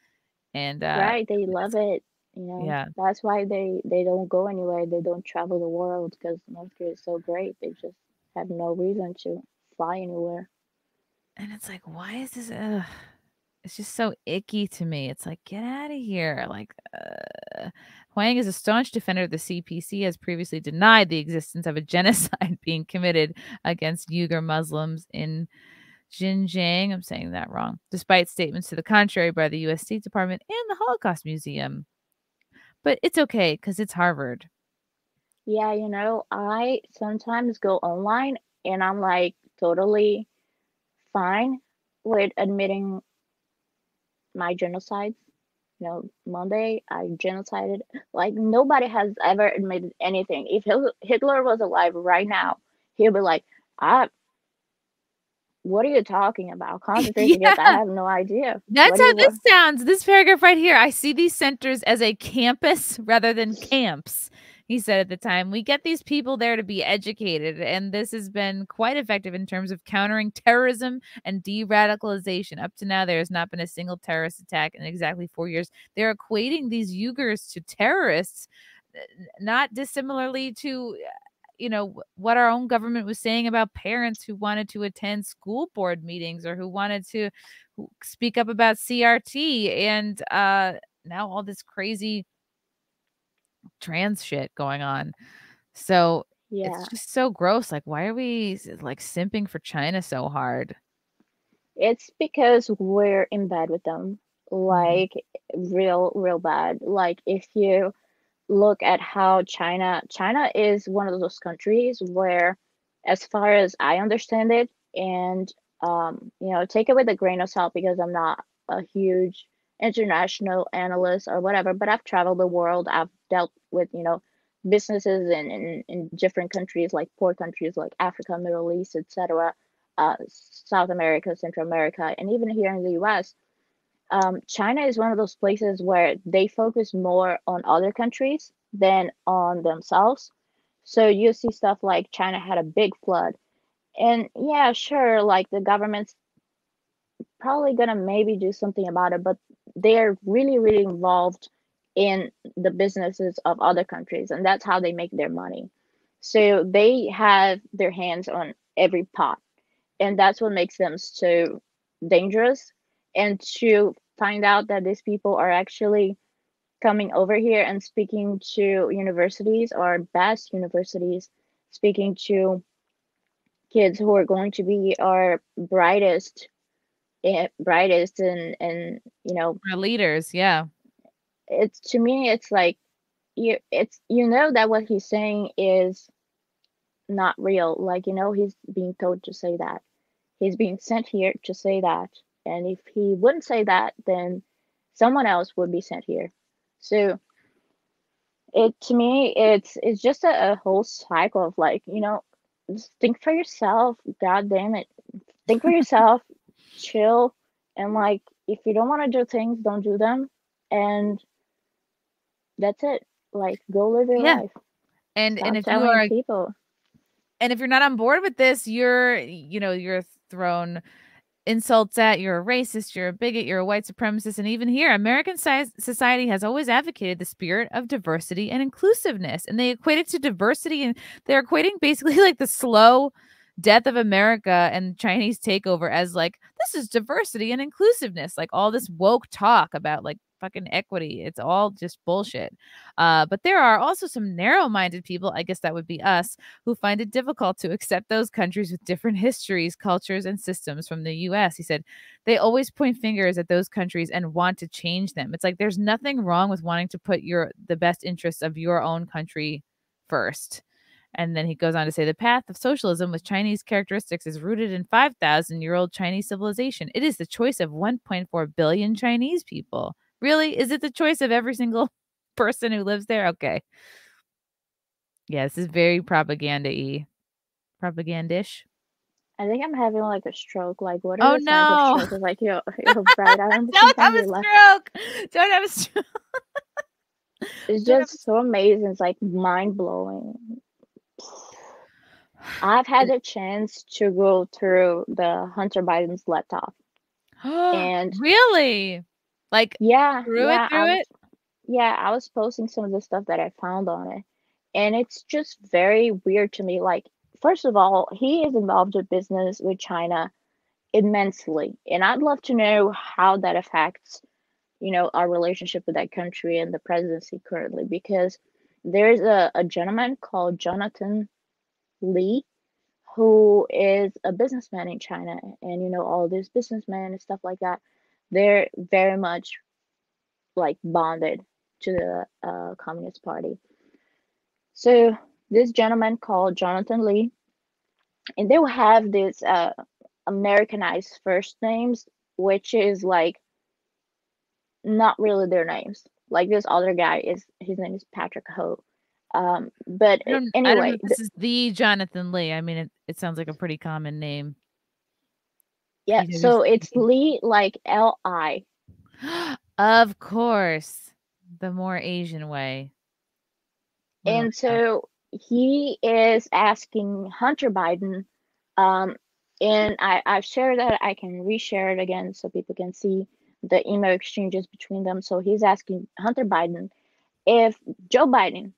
And uh, right, they love it. You know, Yeah. that's why they they don't go anywhere. They don't travel the world because North Korea is so great. They just have no reason to fly anywhere. And it's like, why is this? Ugh. it's just so icky to me. It's like, get out of here. Like, uh, Huang is a staunch defender of the CPC, has previously denied the existence of a genocide being committed against Uyghur Muslims in Xinjiang. I'm saying that wrong, despite statements to the contrary by the U.S. State Department and the Holocaust Museum. But it's okay because it's Harvard. Yeah, you know, I sometimes go online and I'm like totally fine with admitting my genocides. You know, Monday I genocided. Like nobody has ever admitted anything. If Hitler was alive right now, he'll be like, "I what are you talking about? Concentration yeah. I have no idea. That's how this sounds. This paragraph right here. I see these centers as a campus rather than camps. He said at the time, we get these people there to be educated, and this has been quite effective in terms of countering terrorism and de radicalization. Up to now, there has not been a single terrorist attack in exactly four years. They're equating these Uyghurs to terrorists, not dissimilarly to uh, you know what our own government was saying about parents who wanted to attend school board meetings or who wanted to speak up about CRT and uh now all this crazy trans shit going on. So yeah. it's just so gross. Like why are we like simping for China so hard? It's because we're in bed with them. Mm-hmm. Like real real bad. Like if you look at how China China is one of those countries where as far as I understand it and um, you know take it with a grain of salt because I'm not a huge international analyst or whatever but I've traveled the world I've dealt with you know businesses in, in, in different countries like poor countries like Africa Middle East etc uh, South America Central America and even here in the US um, China is one of those places where they focus more on other countries than on themselves. So you see stuff like China had a big flood. And yeah, sure, like the government's probably gonna maybe do something about it, but they're really, really involved in the businesses of other countries, and that's how they make their money. So they have their hands on every pot, and that's what makes them so dangerous and to find out that these people are actually coming over here and speaking to universities or best universities speaking to kids who are going to be our brightest eh, brightest and and you know our leaders yeah. it's to me it's like you it's you know that what he's saying is not real. Like you know he's being told to say that. He's being sent here to say that and if he wouldn't say that, then someone else would be sent here. So it to me it's it's just a, a whole cycle of like, you know, just think for yourself. God damn it. Think for yourself, chill, and like if you don't want to do things, don't do them. And that's it. Like go live your yeah. life. And Stop and if you are people and if you're not on board with this, you're you know, you're thrown insults at you're a racist, you're a bigot, you're a white supremacist. And even here, American society has always advocated the spirit of diversity and inclusiveness. And they equate it to diversity and they're equating basically like the slow death of America and Chinese takeover as like this is diversity and inclusiveness, like all this woke talk about like fucking equity. It's all just bullshit. Uh, but there are also some narrow minded people, I guess that would be us, who find it difficult to accept those countries with different histories, cultures, and systems from the US. He said they always point fingers at those countries and want to change them. It's like there's nothing wrong with wanting to put your the best interests of your own country first. And then he goes on to say the path of socialism with Chinese characteristics is rooted in 5,000 year old Chinese civilization. It is the choice of 1.4 billion Chinese people. Really? Is it the choice of every single person who lives there? Okay. Yeah, this is very propaganda y. Propagandish. I think I'm having like a stroke. Like, what are oh, the no. stroke? like, yo, yo, bright. I don't, don't have a stroke. Don't have a stroke. it's just so amazing. It's like mind blowing. I've had a chance to go through the Hunter Biden's laptop. and really? Like yeah, through yeah, it, through was, it. Yeah, I was posting some of the stuff that I found on it, and it's just very weird to me. Like, first of all, he is involved with business with China, immensely. And I'd love to know how that affects, you know, our relationship with that country and the presidency currently, because there's a, a gentleman called Jonathan Li who is a businessman in China. And, you know, all these businessmen and stuff like that, they're very much like bonded to the uh, Communist Party. So this gentleman called Jonathan Li, and they will have this uh, Americanized first names, which is like not really their names. Like this other guy is his name is Patrick Ho. Um, but anyway, this is the Jonathan Li. I mean, it, it sounds like a pretty common name. Yeah, so it's Lee like L I. of course, the more Asian way. And so he is asking Hunter Biden, um, and I, I've shared that. I can reshare it again so people can see the email exchanges between them. So he's asking Hunter Biden if Joe Biden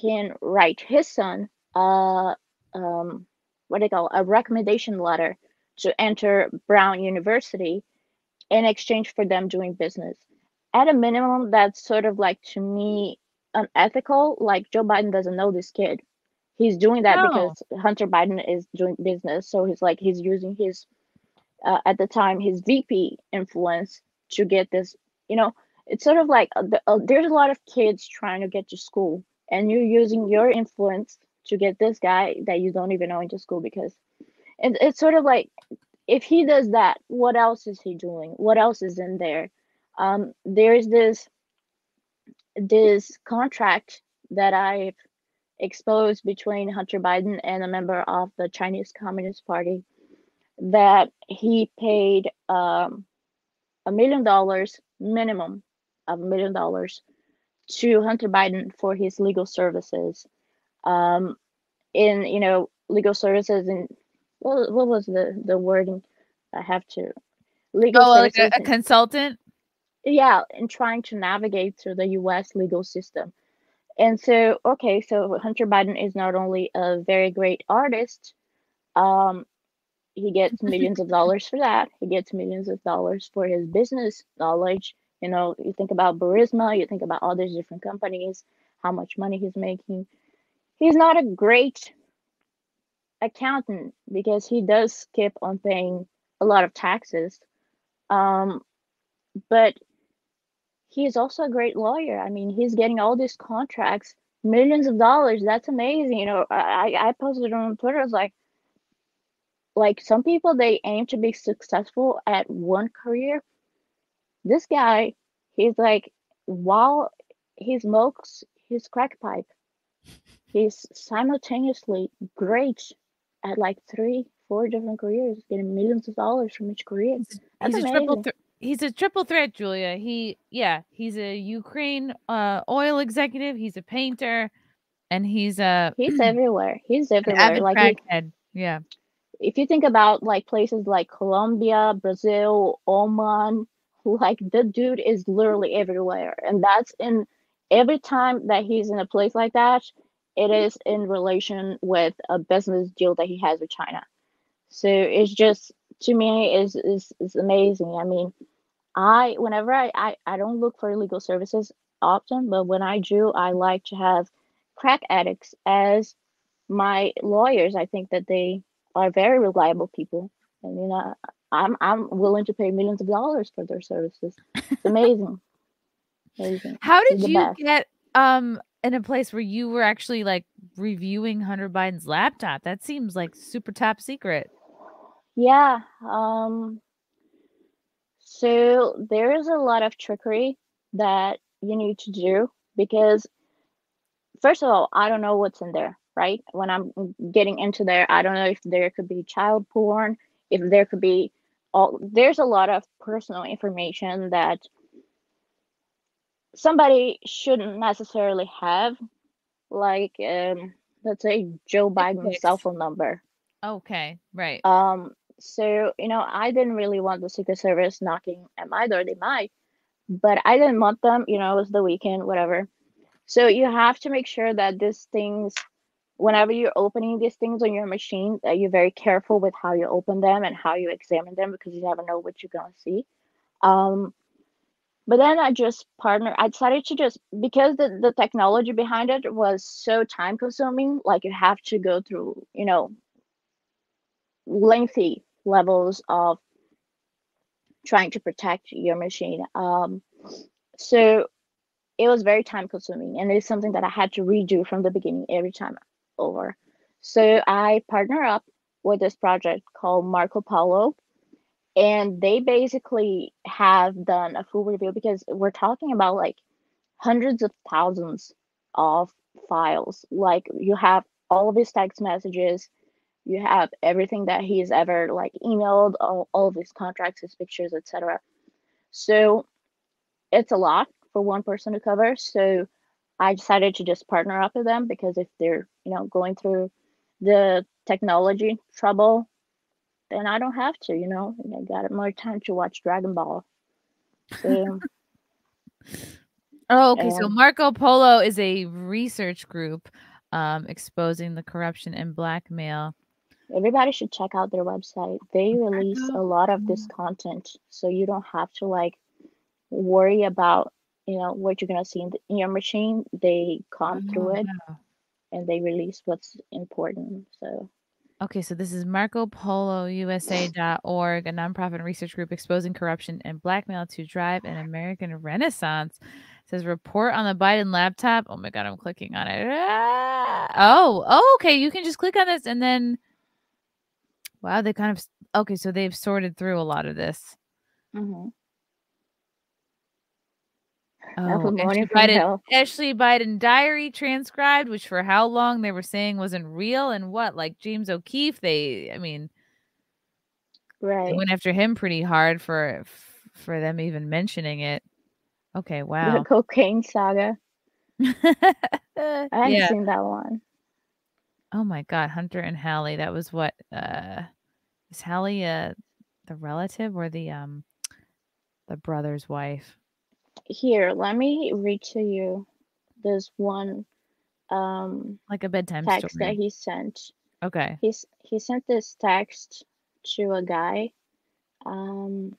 can write his son uh, um, what they call a recommendation letter to enter Brown University in exchange for them doing business. At a minimum, that's sort of like to me unethical. Like Joe Biden doesn't know this kid. He's doing that no. because Hunter Biden is doing business. So he's like he's using his uh, at the time his VP influence to get this. You know, it's sort of like uh, the, uh, there's a lot of kids trying to get to school, and you're using your influence to get this guy that you don't even know into school because it, it's sort of like if he does that, what else is he doing? What else is in there? Um, there's this this contract that I've exposed between Hunter Biden and a member of the Chinese Communist Party that he paid um, a million dollars minimum of a million dollars to Hunter Biden for his legal services. Um, in you know legal services and what, what was the the wording? I have to legal oh, like a, a consultant yeah and trying to navigate through the us legal system and so okay so hunter biden is not only a very great artist um he gets millions of dollars for that he gets millions of dollars for his business knowledge you know you think about burisma you think about all these different companies how much money he's making he's not a great accountant because he does skip on paying a lot of taxes um but he is also a great lawyer. I mean, he's getting all these contracts, millions of dollars. That's amazing. You know, I, I posted on Twitter. I was like, like some people they aim to be successful at one career. This guy, he's like, while he smokes his crack pipe, he's simultaneously great at like three, four different careers, getting millions of dollars from each career. That's he's amazing. a triple th- he's a triple threat, Julia. He yeah, he's a Ukraine uh, oil executive. He's a painter, and he's a he's everywhere. He's everywhere. like he, yeah. If you think about like places like Colombia, Brazil, Oman, like the dude is literally everywhere, and that's in every time that he's in a place like that, it is in relation with a business deal that he has with China. So it's just to me is is is amazing. I mean, I whenever I, I I don't look for legal services often, but when I do, I like to have crack addicts as my lawyers. I think that they are very reliable people, and you know, I'm I'm willing to pay millions of dollars for their services. It's amazing. amazing. How did you best. get um in a place where you were actually like reviewing Hunter Biden's laptop? That seems like super top secret. Yeah. Um, so there is a lot of trickery that you need to do because, first of all, I don't know what's in there, right? When I'm getting into there, I don't know if there could be child porn, if there could be all, there's a lot of personal information that somebody shouldn't necessarily have, like, um, let's say Joe Biden's cell phone number. Okay, right. Um, so, you know, I didn't really want the Secret Service knocking at my door. They might, but I didn't want them. You know, it was the weekend, whatever. So you have to make sure that these things whenever you're opening these things on your machine, uh, you're very careful with how you open them and how you examine them because you never know what you're gonna see. Um, but then I just partner. I decided to just because the the technology behind it was so time consuming. Like you have to go through, you know, lengthy levels of trying to protect your machine. Um, so it was very time consuming and it's something that I had to redo from the beginning every time over. So I partner up with this project called Marco Polo and they basically have done a full review because we're talking about like hundreds of thousands of files. Like you have all of his text messages, you have everything that he's ever like emailed, all, all of his contracts, his pictures, etc. So it's a lot for one person to cover. So I decided to just partner up with them because if they're, you know, going through the technology trouble, then I don't have to, you know. I got more time to watch Dragon Ball. So Oh, okay. So Marco Polo is a research group um, exposing the corruption and blackmail Everybody should check out their website. They release a lot of this content, so you don't have to like worry about you know what you're gonna see in, the, in your machine. They come through it and they release what's important. So Okay, so this is Marco Polo USA.org, a nonprofit research group exposing corruption and blackmail to drive an American renaissance. It says report on the Biden laptop. Oh my god, I'm clicking on it. Ah! Oh, oh, okay. You can just click on this and then Wow, they kind of okay. So they've sorted through a lot of this. Mm-hmm. Oh, Ashley Biden, Ashley Biden diary transcribed, which for how long they were saying wasn't real, and what like James O'Keefe, they, I mean, right, they went after him pretty hard for for them even mentioning it. Okay, wow, the cocaine saga. I haven't yeah. seen that one. Oh my god, Hunter and Hallie. That was what uh is Hallie uh the relative or the um the brother's wife? Here, let me read to you this one um like a bedtime text story. that he sent. Okay. He's he sent this text to a guy. Um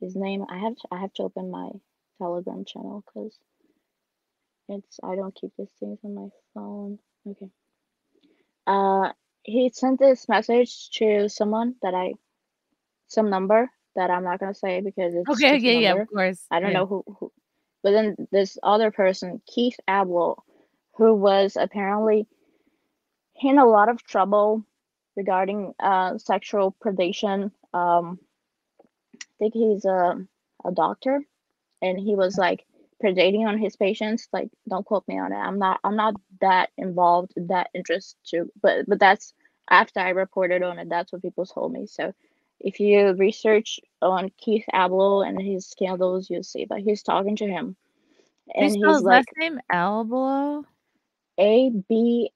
his name I have to, I have to open my Telegram channel because it's I don't keep these things on my phone. Okay. Uh, he sent this message to someone that I, some number that I'm not gonna say because it's okay. Yeah, yeah, of course. I don't yeah. know who, who, but then this other person, Keith Ablow, who was apparently in a lot of trouble regarding uh, sexual predation. Um, I think he's a a doctor, and he was like predating on his patients like don't quote me on it i'm not i'm not that involved that interested to but but that's after i reported on it that's what people told me so if you research on keith ablow and his scandals you'll see But he's talking to him. And he's like last name? Ablow a-b-l-o-w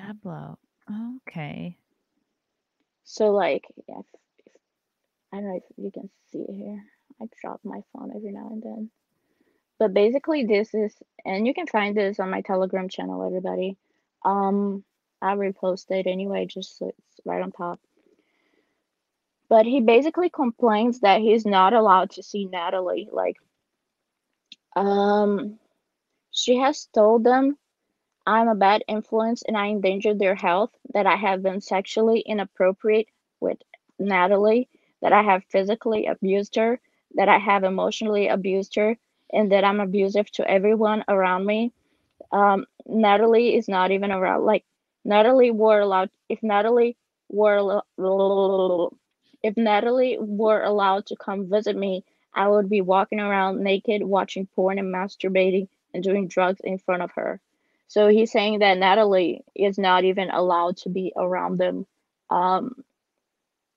ablow okay. So like yeah, i don't know if you can see it here. I drop my phone every now and then. But basically, this is, and you can find this on my Telegram channel, everybody. Um, I reposted anyway, just so it's right on top. But he basically complains that he's not allowed to see Natalie. Like, um, she has told them I'm a bad influence and I endangered their health, that I have been sexually inappropriate with Natalie, that I have physically abused her, that I have emotionally abused her and that I'm abusive to everyone around me. Um, Natalie is not even around. Like Natalie were allowed. If Natalie were if Natalie were allowed to come visit me, I would be walking around naked, watching porn and masturbating and doing drugs in front of her. So he's saying that Natalie is not even allowed to be around them um,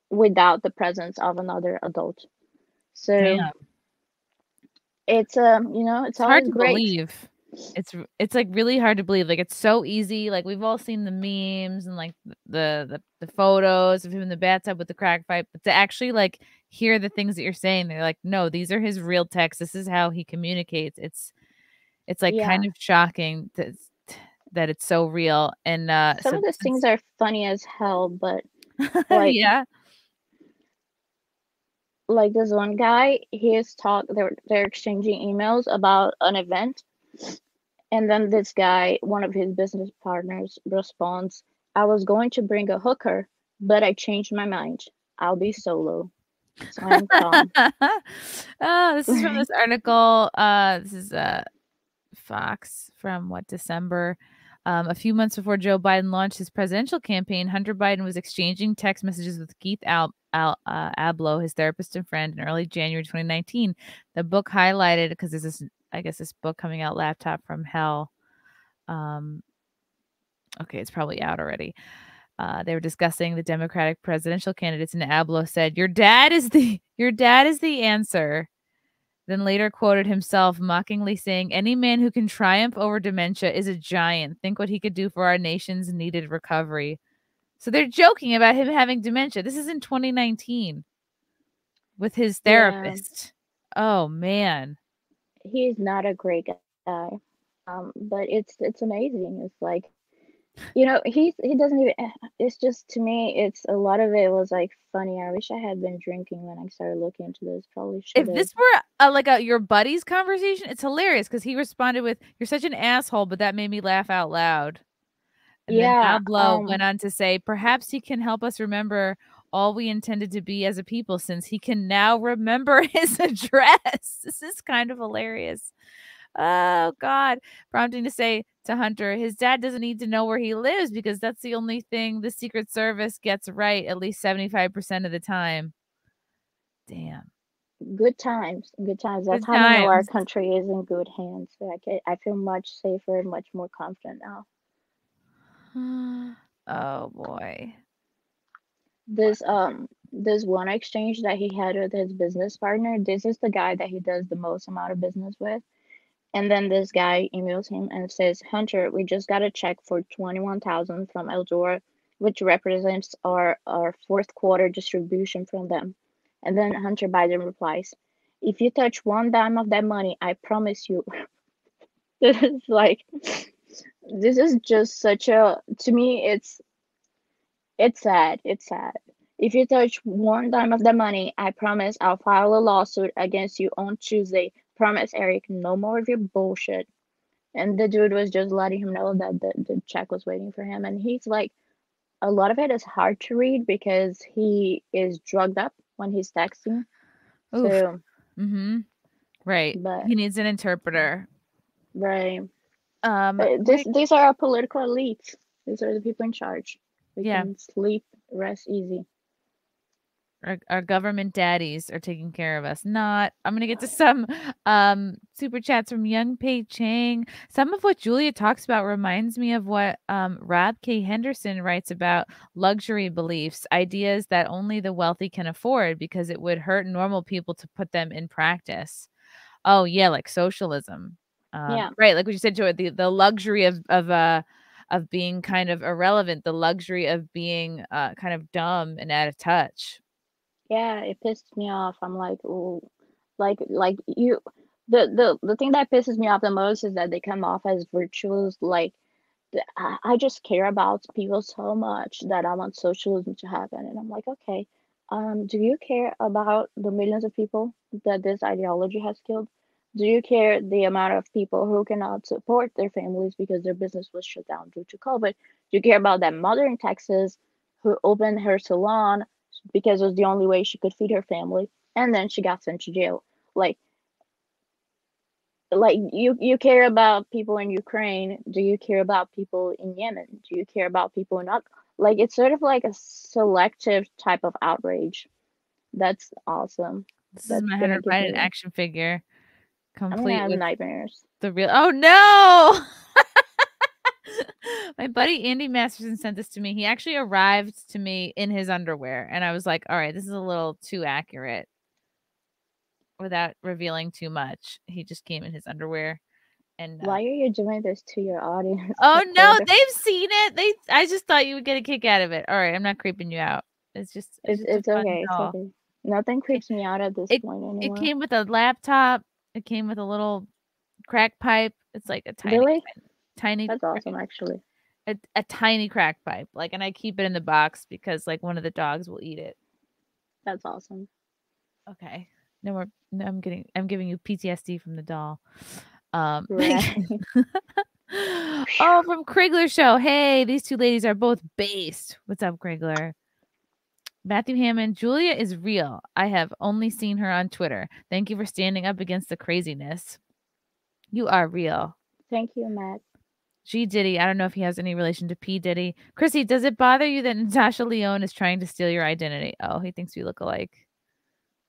without the presence of another adult. So Damn. it's um, you know, it's, it's hard to great. believe. It's it's like really hard to believe. Like it's so easy. Like we've all seen the memes and like the the, the photos of him in the bathtub with the crack pipe, but to actually like hear the things that you're saying, they're like, no, these are his real texts. This is how he communicates. It's It's like kind of shocking that that it's so real. And uh, Some so of those things are funny as hell, but like- yeah, like this one guy, he is talk they're they're exchanging emails about an event, and then this guy, one of his business partners, responds, "I was going to bring a hooker, but I changed my mind. I'll be solo." So I'm calm. oh, this is from this article. Uh, this is uh, Fox from what December. Um, a few months before Joe Biden launched his presidential campaign, Hunter Biden was exchanging text messages with Keith Al- Al- uh, Ablow, his therapist and friend, in early January 2019. The book highlighted because there's this, I guess, this book coming out, Laptop from Hell. Um, okay, it's probably out already. Uh, they were discussing the Democratic presidential candidates, and Ablow said, "Your dad is the your dad is the answer." Then later quoted himself mockingly saying, "Any man who can triumph over dementia is a giant. Think what he could do for our nation's needed recovery." So they're joking about him having dementia. This is in 2019 with his Yeah. therapist. Oh man. He's not a great guy, um, but it's it's amazing. It's like, you know, he's he doesn't even. It's just to me, it's a lot of it was like funny. I wish I had been drinking when I started looking into this. Probably should. If this were a, like a your buddy's conversation, it's hilarious because he responded with, "You're such an asshole," but that made me laugh out loud. And Yeah, then Ablow um, went on to say, "Perhaps he can help us remember all we intended to be as a people, since he can now remember his address." This is kind of hilarious. Oh God, prompting to say to Hunter, his dad doesn't need to know where he lives because that's the only thing the Secret Service gets right at least seventy five percent of the time. Damn. good times, good times. That's Good how we know our country is in good hands. Like I, I feel much safer and much more confident now. oh boy. This um this one exchange that he had with his business partner, this is the guy that he does the most amount of business with. And then this guy emails him and says, Hunter, we just got a check for 21,000 from Eldora, which represents our, our fourth quarter distribution from them. And then Hunter Biden replies, if you touch one dime of that money, I promise you. this is like, this is just such a, to me, it's, it's sad. It's sad. If you touch one dime of that money, I promise I'll file a lawsuit against you on Tuesday. Promise, Eric, no more of your bullshit. And the dude was just letting him know that the, the check was waiting for him. And he's like, a lot of it is hard to read because he is drugged up when he's texting. Oof. So, Mm-hmm. Right. but, He needs an interpreter. right. Um But this, these are our political elites. These are the people in charge. We Yeah. can sleep, rest easy. our, our government daddies are taking care of us. Not. I'm gonna get to some um super chats from Young Pei Chang. Some of what Julia talks about reminds me of what um Rob K. Henderson writes about luxury beliefs, ideas that only the wealthy can afford because it would hurt normal people to put them in practice. Oh yeah, like socialism. Um, Yeah. Right, like what you said to it, the the luxury of of uh of being kind of irrelevant, the luxury of being uh kind of dumb and out of touch. Yeah, it pissed me off. I'm like, oh, like, like you, the the the thing that pisses me off the most is that they come off as virtuous. Like, I, I just care about people so much that I want socialism to happen, and I'm like, okay, um, do you care about the millions of people that this ideology has killed? Do you care the amount of people who cannot support their families because their business was shut down due to COVID? Do you care about that mother in Texas who opened her salon because it was the only way she could feed her family and then she got sent to jail? Like like you you care about people in ukraine. Do you care about people in yemen? Do you care about people in like it's sort of like a selective type of outrage. That's awesome. This That's is my gonna Hunter give Biden me- action figure, complete have with nightmares the real. Oh no! my buddy Andy Masterson sent this to me. He actually arrived to me in his underwear, and I was like, "All right, this is a little too accurate." Without revealing too much, he just came in his underwear, and uh, why are you doing this to your audience oh no, they've seen it. They, I just thought you would get a kick out of it. All right, I'm not creeping you out. It's just, it's, just it's okay it's okay nothing creeps me out at this point anymore. It came with a laptop. It came with a little crack pipe. It's like a tiny, Really? tiny, That's crack- awesome, actually. a, a tiny crack pipe. Like, and I keep it in the box because like one of the dogs will eat it. That's awesome. Okay. No more. No, I'm getting. I'm giving you PTSD from the doll. Um. Right. oh, from Krigler Show. Hey, these two ladies are both based. What's up, Krigler? Matthew Hammond. Julia is real. I have only seen her on Twitter. Thank you for standing up against the craziness. You are real. Thank you, Matt. G Diddy. I don't know if he has any relation to P Diddy. Chrissy, does it bother you that Natasha Lyonne is trying to steal your identity? Oh, he thinks we look alike.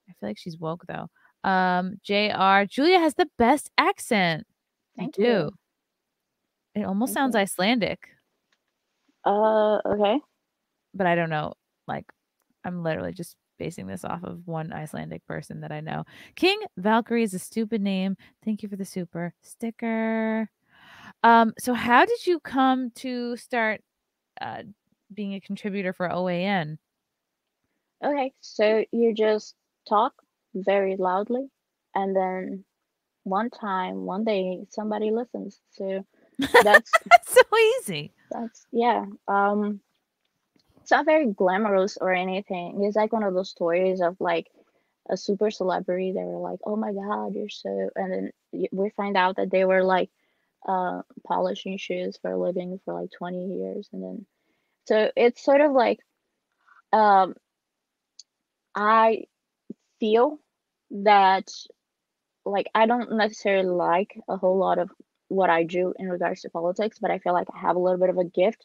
I feel like she's woke though. Um, Jr. Julia has the best accent. Thank you you. It almost Thank sounds you. Icelandic, Uh, okay. but I don't know. Like, I'm literally just basing this off of one Icelandic person that I know. King Valkyrie is a stupid name. Thank you for the super sticker. Um, so how did you come to start uh being a contributor for OAN? Okay. So you just talk very loudly, and then one time, one day, somebody listens. So that's That's so easy. that's yeah. Um, it's not very glamorous or anything. It's like one of those stories of like a super celebrity. They were like, "Oh my God, you're so," and then we find out that they were like uh polishing shoes for a living for like 20 years, and then so it's sort of like um I feel that like I don't necessarily like a whole lot of what I do in regards to politics, but I feel like I have a little bit of a gift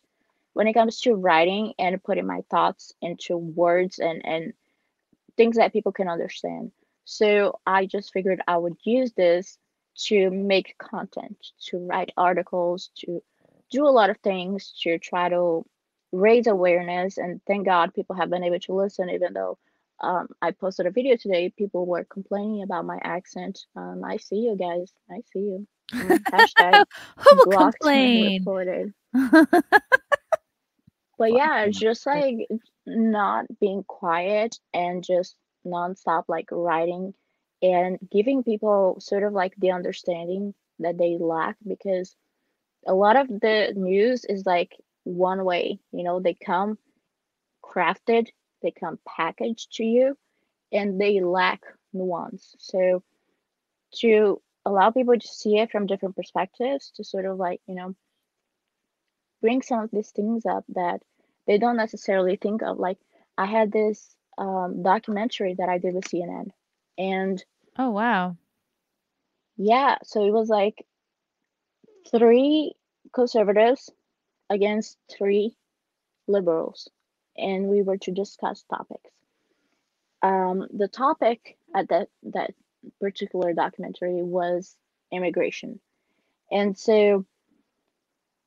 when it comes to writing and putting my thoughts into words and and things that people can understand. So I just figured I would use this to make content, to write articles, to do a lot of things to try to raise awareness. And thank God people have been able to listen, even though um, I posted a video today. People were complaining about my accent. Um, I see you guys. I see you. Mm, Hashtag Who will complain? reported. But yeah, it's just like not being quiet and just nonstop like writing and giving people sort of like the understanding that they lack because a lot of the news is like one way, you know, they come crafted, they come packaged to you and they lack nuance. So to allow people to see it from different perspectives to sort of like, you know, bring some of these things up that they don't necessarily think of. Like I had this um, documentary that I did with CNN, and oh wow. yeah, so it was like three conservatives against three liberals, and we were to discuss topics. Um, the topic at that that particular documentary was immigration, and so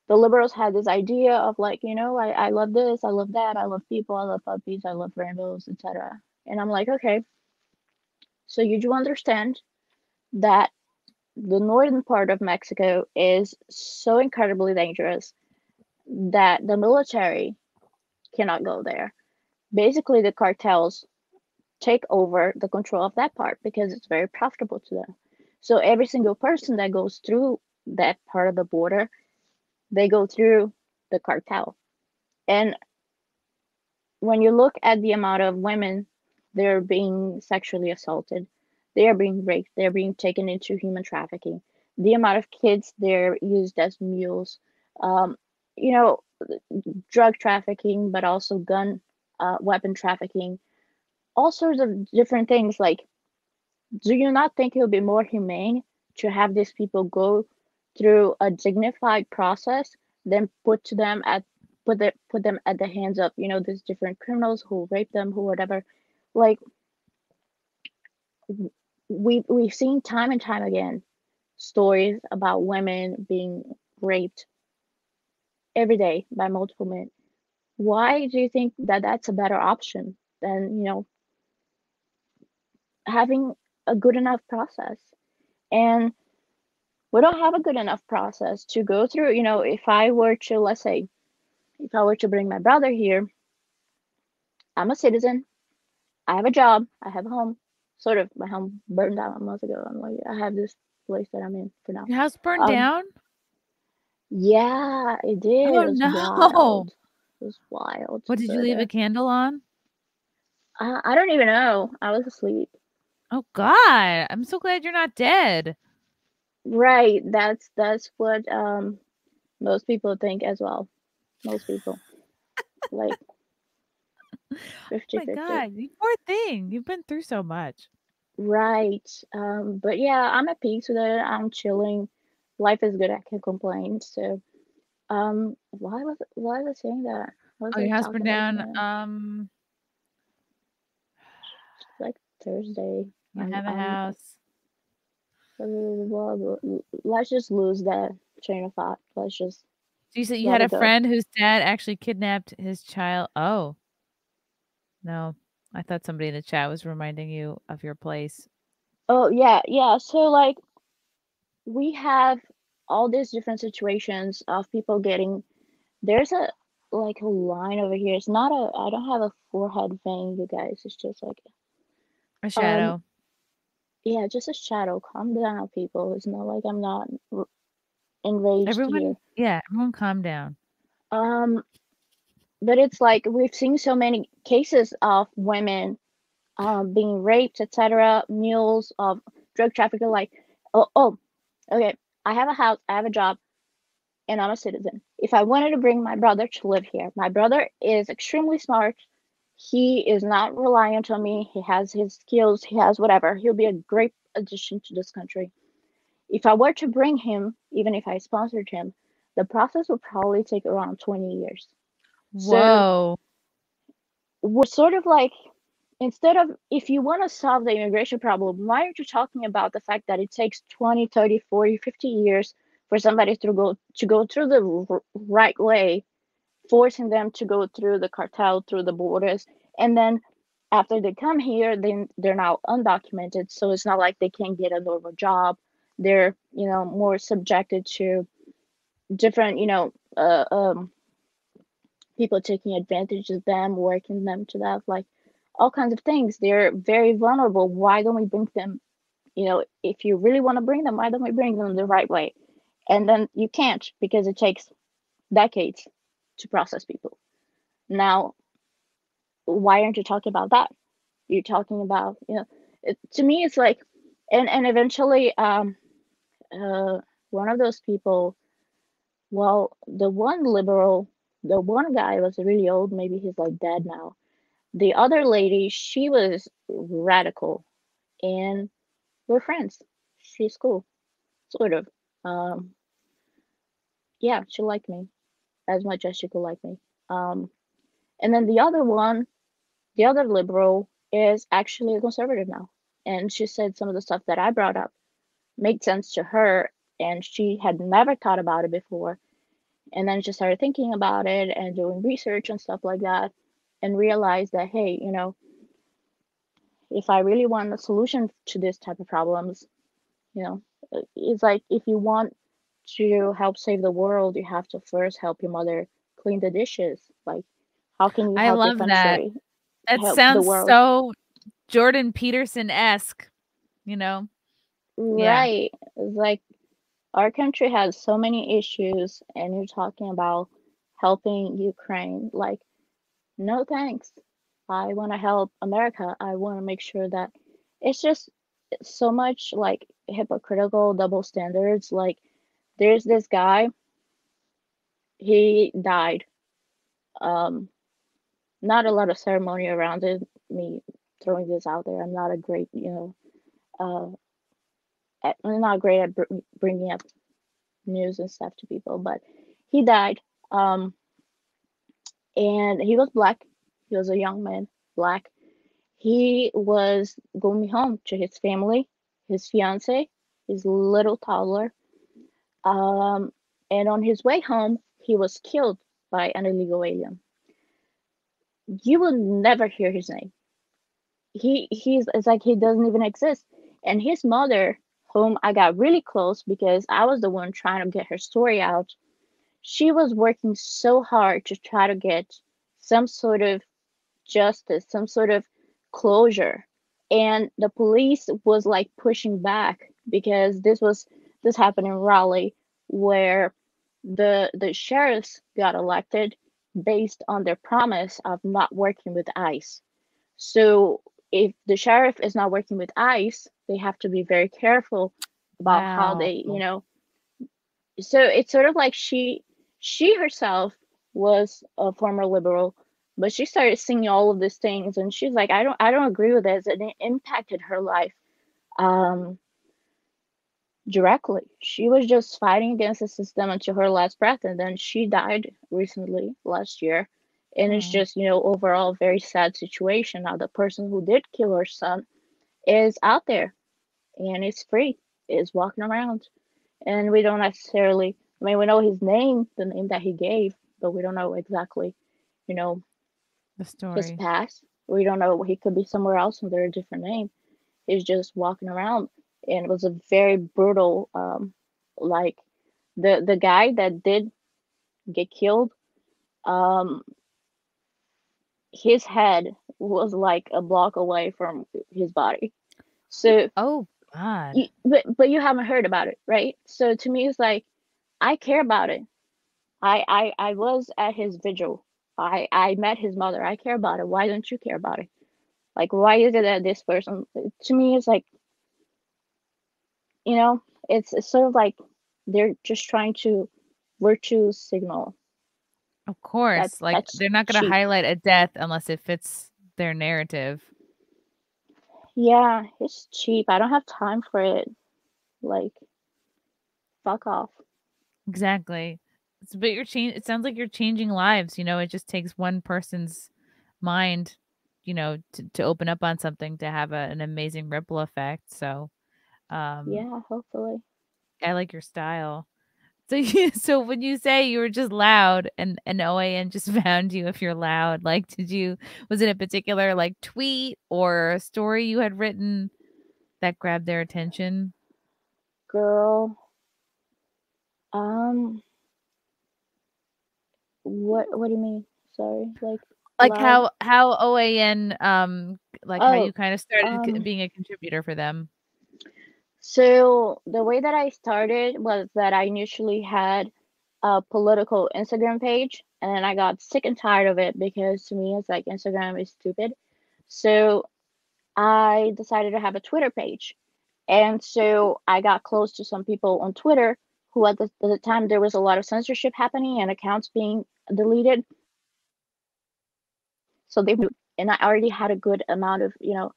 the liberals had this idea of like, you know, I, I love this, I love that, I love people, I love puppies, I love rainbows, etc. And I'm like, okay, so you do understand that the northern part of Mexico is so incredibly dangerous that the military cannot go there. Basically, the cartels take over the control of that part because it's very profitable to them. So every single person that goes through that part of the border they go through the cartel. And when you look at the amount of women they're being sexually assaulted, they are being raped, they're being taken into human trafficking, the amount of kids they're used as mules, um, you know, drug trafficking, but also gun, uh, weapon trafficking, all sorts of different things. Like, do you not think it would be more humane to have these people go through a dignified process then put them at put the, put them at the hands of you know these different criminals who rape them who whatever. Like we we've seen time and time again stories about women being raped every day by multiple men. Why do you think that that's a better option than you know having a good enough process? And we don't have a good enough process to go through. You know, if I were to, let's say, if I were to bring my brother here, I'm a citizen, I have a job, I have a home, sort of my home burned down a month ago. I'm like, I have this place that I'm in for now. Your house burned Um, down? Yeah, it did. Oh, it was no. wild. It was wild. What did you leave a candle on? I, I don't even know. I was asleep. Oh God, I'm so glad you're not dead. Right. That's that's what um most people think as well. Most people. Like 50 Oh my God, you poor thing. You've been through so much. Right. Um, but yeah, I'm at peace with it. I'm chilling. Life is good. I can't complain. So, um, why was why was I saying that? Was Oh, your talking down. Um, like Thursday. I'm- have a house. Blah, blah, blah, blah. Let's just lose that train of thought. Let's just So you said you had a go. friend whose dad actually kidnapped his child. Oh, no. I thought somebody in the chat was reminding you of your place. Oh yeah, yeah. So like we have all these different situations of people getting there's a like a line over here. It's not a I don't have a forehead vein, you guys. It's just like A shadow. Um, yeah, just a shadow. Calm down, people. It's not like I'm not r- enraged everyone, here. yeah, everyone calm down. Um, but it's like we've seen so many cases of women um being raped, etc. Mules of drug trafficking. Like, oh, oh, okay. I have a house. I have a job, and I'm a citizen. If I wanted to bring my brother to live here, my brother is extremely smart. He is not reliant on me. He has his skills. He has whatever. He'll be a great addition to this country. If I were to bring him, even if I sponsored him, the process would probably take around 20 years. So- Whoa. we're sort of like instead of if you want to solve the immigration problem why aren't you talking about the fact that it takes 20 30 40 50 years for somebody to go to go through the right way forcing them to go through the cartel through the borders and then after they come here then they're now undocumented so it's not like they can't get a normal job they're you know more subjected to different you know uh, um people taking advantage of them, working them to death, like all kinds of things. They're very vulnerable. Why don't we bring them? You know, if you really want to bring them, why don't we bring them the right way? And then you can't because it takes decades to process people. Now, why aren't you talking about that? You're talking about, you know, it, to me, it's like, and and eventually, um, uh, one of those people. Well, the one liberal the one guy was really old, maybe he's like dead now. The other lady, she was radical and we're friends. She's cool. Sort of. Um yeah, she liked me as much as she could like me. Um and then the other one, the other liberal is actually a conservative now. And she said some of the stuff that I brought up made sense to her and she had never thought about it before and then she started thinking about it and doing research and stuff like that and realized that hey you know if i really want a solution to this type of problems you know it's like if you want to help save the world you have to first help your mother clean the dishes. Like how can you I help love that. That help sounds so Jordan Peterson esque, you know? Yeah. right. It's like our country has so many issues and you're talking about helping ukraine. Like no thanks. I want to help america. I want to make sure that it's just so much like hypocritical double standards. Like there's this guy he died um not a lot of ceremony around it me throwing this out there i'm not a great you know uh I'm not great at br- bringing up news and stuff to people, but he died. Um, and he was black. He was a young man, black. He was going home to his family, his fiance, his little toddler. Um, and on his way home, he was killed by an illegal alien. You will never hear his name. He he's it's like he doesn't even exist. And his mother whom I got really close because I was the one trying to get her story out. She was working so hard to try to get some sort of justice, some sort of closure and the police was like pushing back because this was this happened in Raleigh where the the sheriffs got elected based on their promise of not working with ICE. So if the sheriff is not working with ICE, they have to be very careful about wow. how they, you know. So it's sort of like she she herself was a former liberal, but she started seeing all of these things and she's like, I don't I don't agree with this. And it impacted her life. Um directly. She was just fighting against the system until her last breath, and then she died recently last year. And mm. it's just, you know, overall very sad situation. Now the person who did kill her son is out there and is free, is walking around. And we don't necessarily I mean we know his name, the name that he gave, but we don't know exactly, you know, the story. His past. We don't know he could be somewhere else under a different name. He's just walking around and it was a very brutal um like the the guy that did get killed um his head was like a block away from his body. So oh god. you, but but you haven't heard about it right? So to me it's like i care about it. I i i was at his vigil. I i met his mother. I care about it. Why don't you care about it? Like why is it that this person to me it's like you know it's, it's sort of like they're just trying to virtue signal. Of course that's, like that's they're not going to highlight a death unless it fits their narrative. Yeah it's cheap. I don't have time for it. Like fuck off. Exactly. It's, but you're changing it sounds like you're changing lives you know it just takes one person's mind you know to, to open up on something to have a, an amazing ripple effect so um, yeah, hopefully. I like your style. So you, so when you say you were just loud and and OAN just found you if you're loud, like did you was it a particular like tweet or a story you had written that grabbed their attention? Girl. Um what what do you mean? Sorry. Like like loud? how how OAN um like oh, how you kind of started um, being a contributor for them. So the way that I started was that I initially had a political Instagram page and then I got sick and tired of it because to me it's like Instagram is stupid. So I decided to have a Twitter page. And so I got close to some people on Twitter who at the, the time there was a lot of censorship happening and accounts being deleted. So they and I already had a good amount of, you know,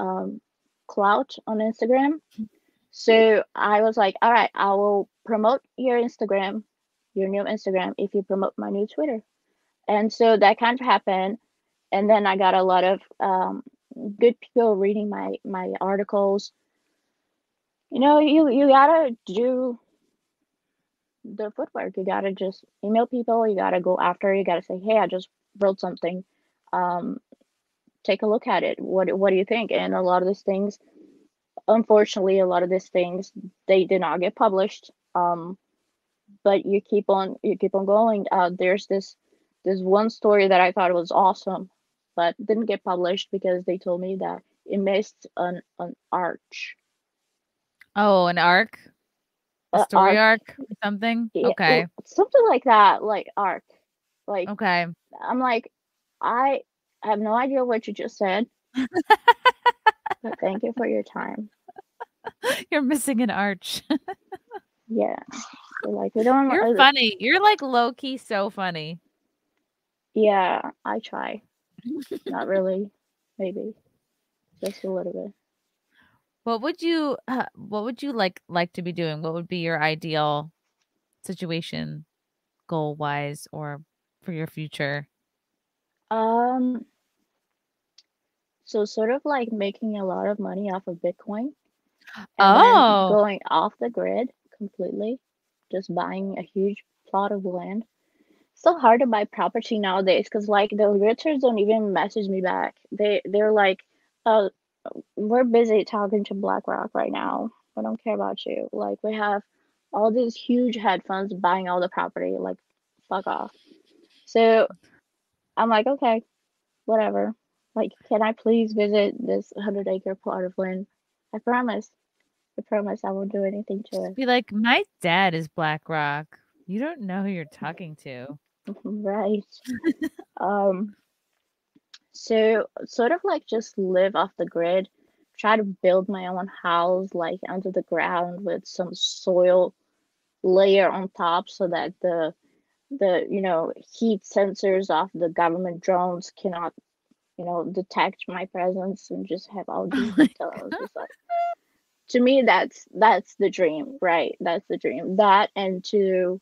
um, clout on Instagram. So I was like, all right, I will promote your Instagram, your new Instagram, if you promote my new Twitter. And so that kind of happened. And then I got a lot of um, good people reading my my articles. You know, you you gotta do the footwork. You gotta just email people. You gotta go after. You gotta say, hey, I just wrote something. Um, take a look at it. What what do you think? And a lot of these things unfortunately a lot of these things they did not get published. Um but you keep on you keep on going. Uh there's this this one story that i thought was awesome but didn't get published because they told me that it missed an an arch. Oh an arc? A story arc, arc or something? Okay. it, something like that like arc. Like okay. I'm like i have no idea what you just said but thank you for your time. You're missing an arch. yeah. like we don't You're funny. You're like low key so funny. Yeah, I try. Not really. Maybe. Just a little bit. What would you uh, what would you like like to be doing? What would be your ideal situation goal wise or for your future? Um so sort of like making a lot of money off of Bitcoin. oh. going off the grid completely. Just buying a huge plot of land. So hard to buy property nowadays because like the realtors don't even message me back. They they're like, uh we're busy talking to BlackRock right now. We don't care about you. Like we have all these huge hedge funds buying all the property. Like fuck off. So I'm like, okay, whatever Like, can I please visit this hundred acre plot of land? I promise. I promise I won't do anything to it. Be like, my dad is Black Rock. You don't know who you're talking to. Right. um so sort of like just live off the grid. Try to build my own house like under the ground with some soil layer on top so that the the you know heat sensors of the government drones cannot you know detect my presence and just have all these Oh details. Like, to me that's that's the dream right that's the dream that and to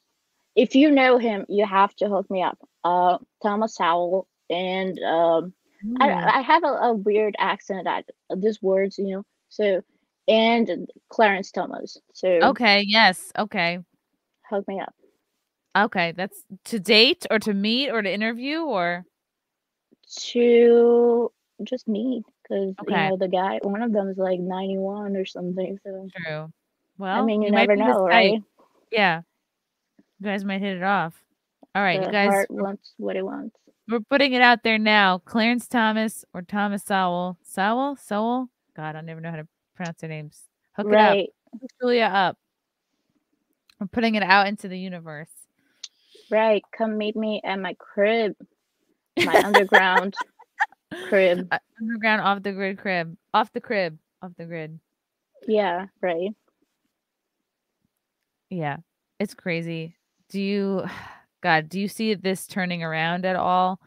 if you know him you have to hook me up uh thomas howell and um i, I have a, a weird accent at these words you know so and clarence thomas so Okay, yes. Okay. hook me up Okay. That's to date or to meet or to interview or to just meet because Okay. you know the guy one of them is like 91 or something so true. Well, i mean you, might never know right Yeah. You guys might hit it off. All right, the you guys wants what it wants we're putting it out there now. Clarence Thomas or Thomas Sowell. Sowell? Sowell? God, I never know how to pronounce their names. Hook it up. right Hook Julia up. I'm putting it out into the universe. Right. Come meet me at my crib, my underground crib. Uh, Underground off the grid crib. Off the crib. Off the grid. Yeah, right. Yeah. It's crazy. Do you God, do you see this turning around at all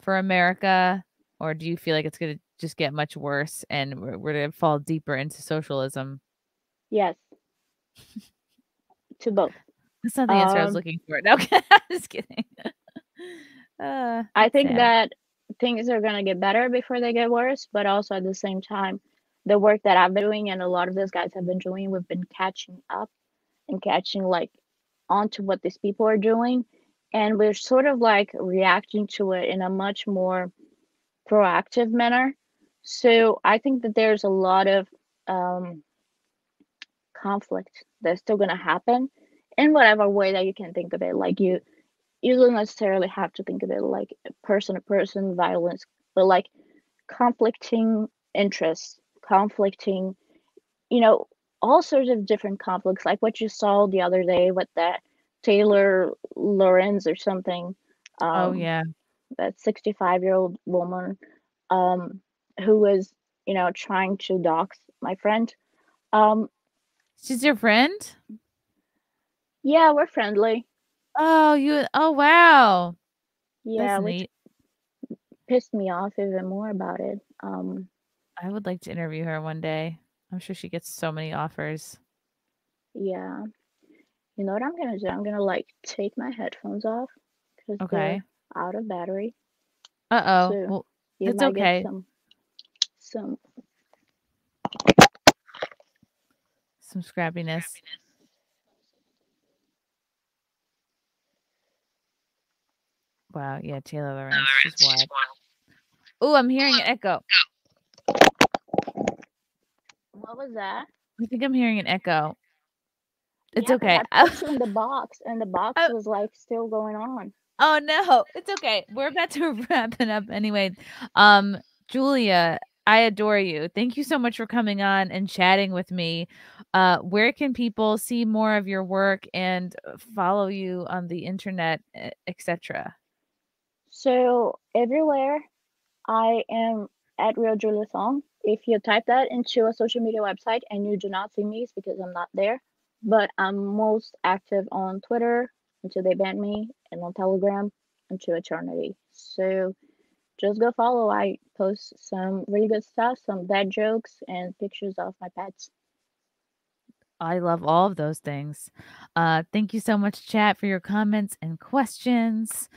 for America? Or do you feel like it's gonna just get much worse and we're, we're gonna fall deeper into socialism? Yes. to both. That's not the answer I was Um, looking for. No, I'm just kidding. Uh, I think that things are gonna get better before they get worse, but also at the same time, the work that I've been doing and a lot of these guys have been doing, we've been catching up and catching like onto what these people are doing. And we're sort of like reacting to it in a much more proactive manner. So I think that there's a lot of um, conflict that's still going to happen in whatever way that you can think of it. Like you, you don't necessarily have to think of it like person to person violence, but like conflicting interests, conflicting, you know, all sorts of different conflicts, like what you saw the other day with that Taylor Lorenz or something. Um, oh yeah. that 65 year old woman um, who was, you know, trying to dox my friend. Um, She's your friend? yeah, we're friendly. Oh, you oh wow. Yeah, That's which neat. pissed me off even more about it. Um, I would like to interview her one day. I'm sure she gets so many offers. yeah. You know what I'm gonna do? I'm gonna like take my headphones off because Okay. they're out of battery. Uh oh. So Well, It's okay. some some some scrappiness. Wow. Yeah, Taylor Lorenz. She's wild. Oh, I'm hearing an echo. what was that? I think I'm hearing an echo. It's Yeah, 'cause okay. I put you in the box and the box I- was like still going on. Oh no, it's okay. We're about to wrap it up anyway. Um, Julia, I adore you. Thank you so much for coming on and chatting with me. Uh, where can people see more of your work and uh, follow you on the internet, etc.? So everywhere I am at Real Julia Song. If you type that into a social media website and you do not see me, it's because I'm not there. But I'm most active on Twitter until they ban me and on Telegram until eternity. So just go follow. I post some really good stuff, some bad jokes and pictures of my pets. I love all of those things. Uh, thank you so much, chat, for your comments and questions.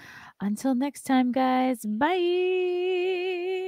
Until next time, guys. Bye.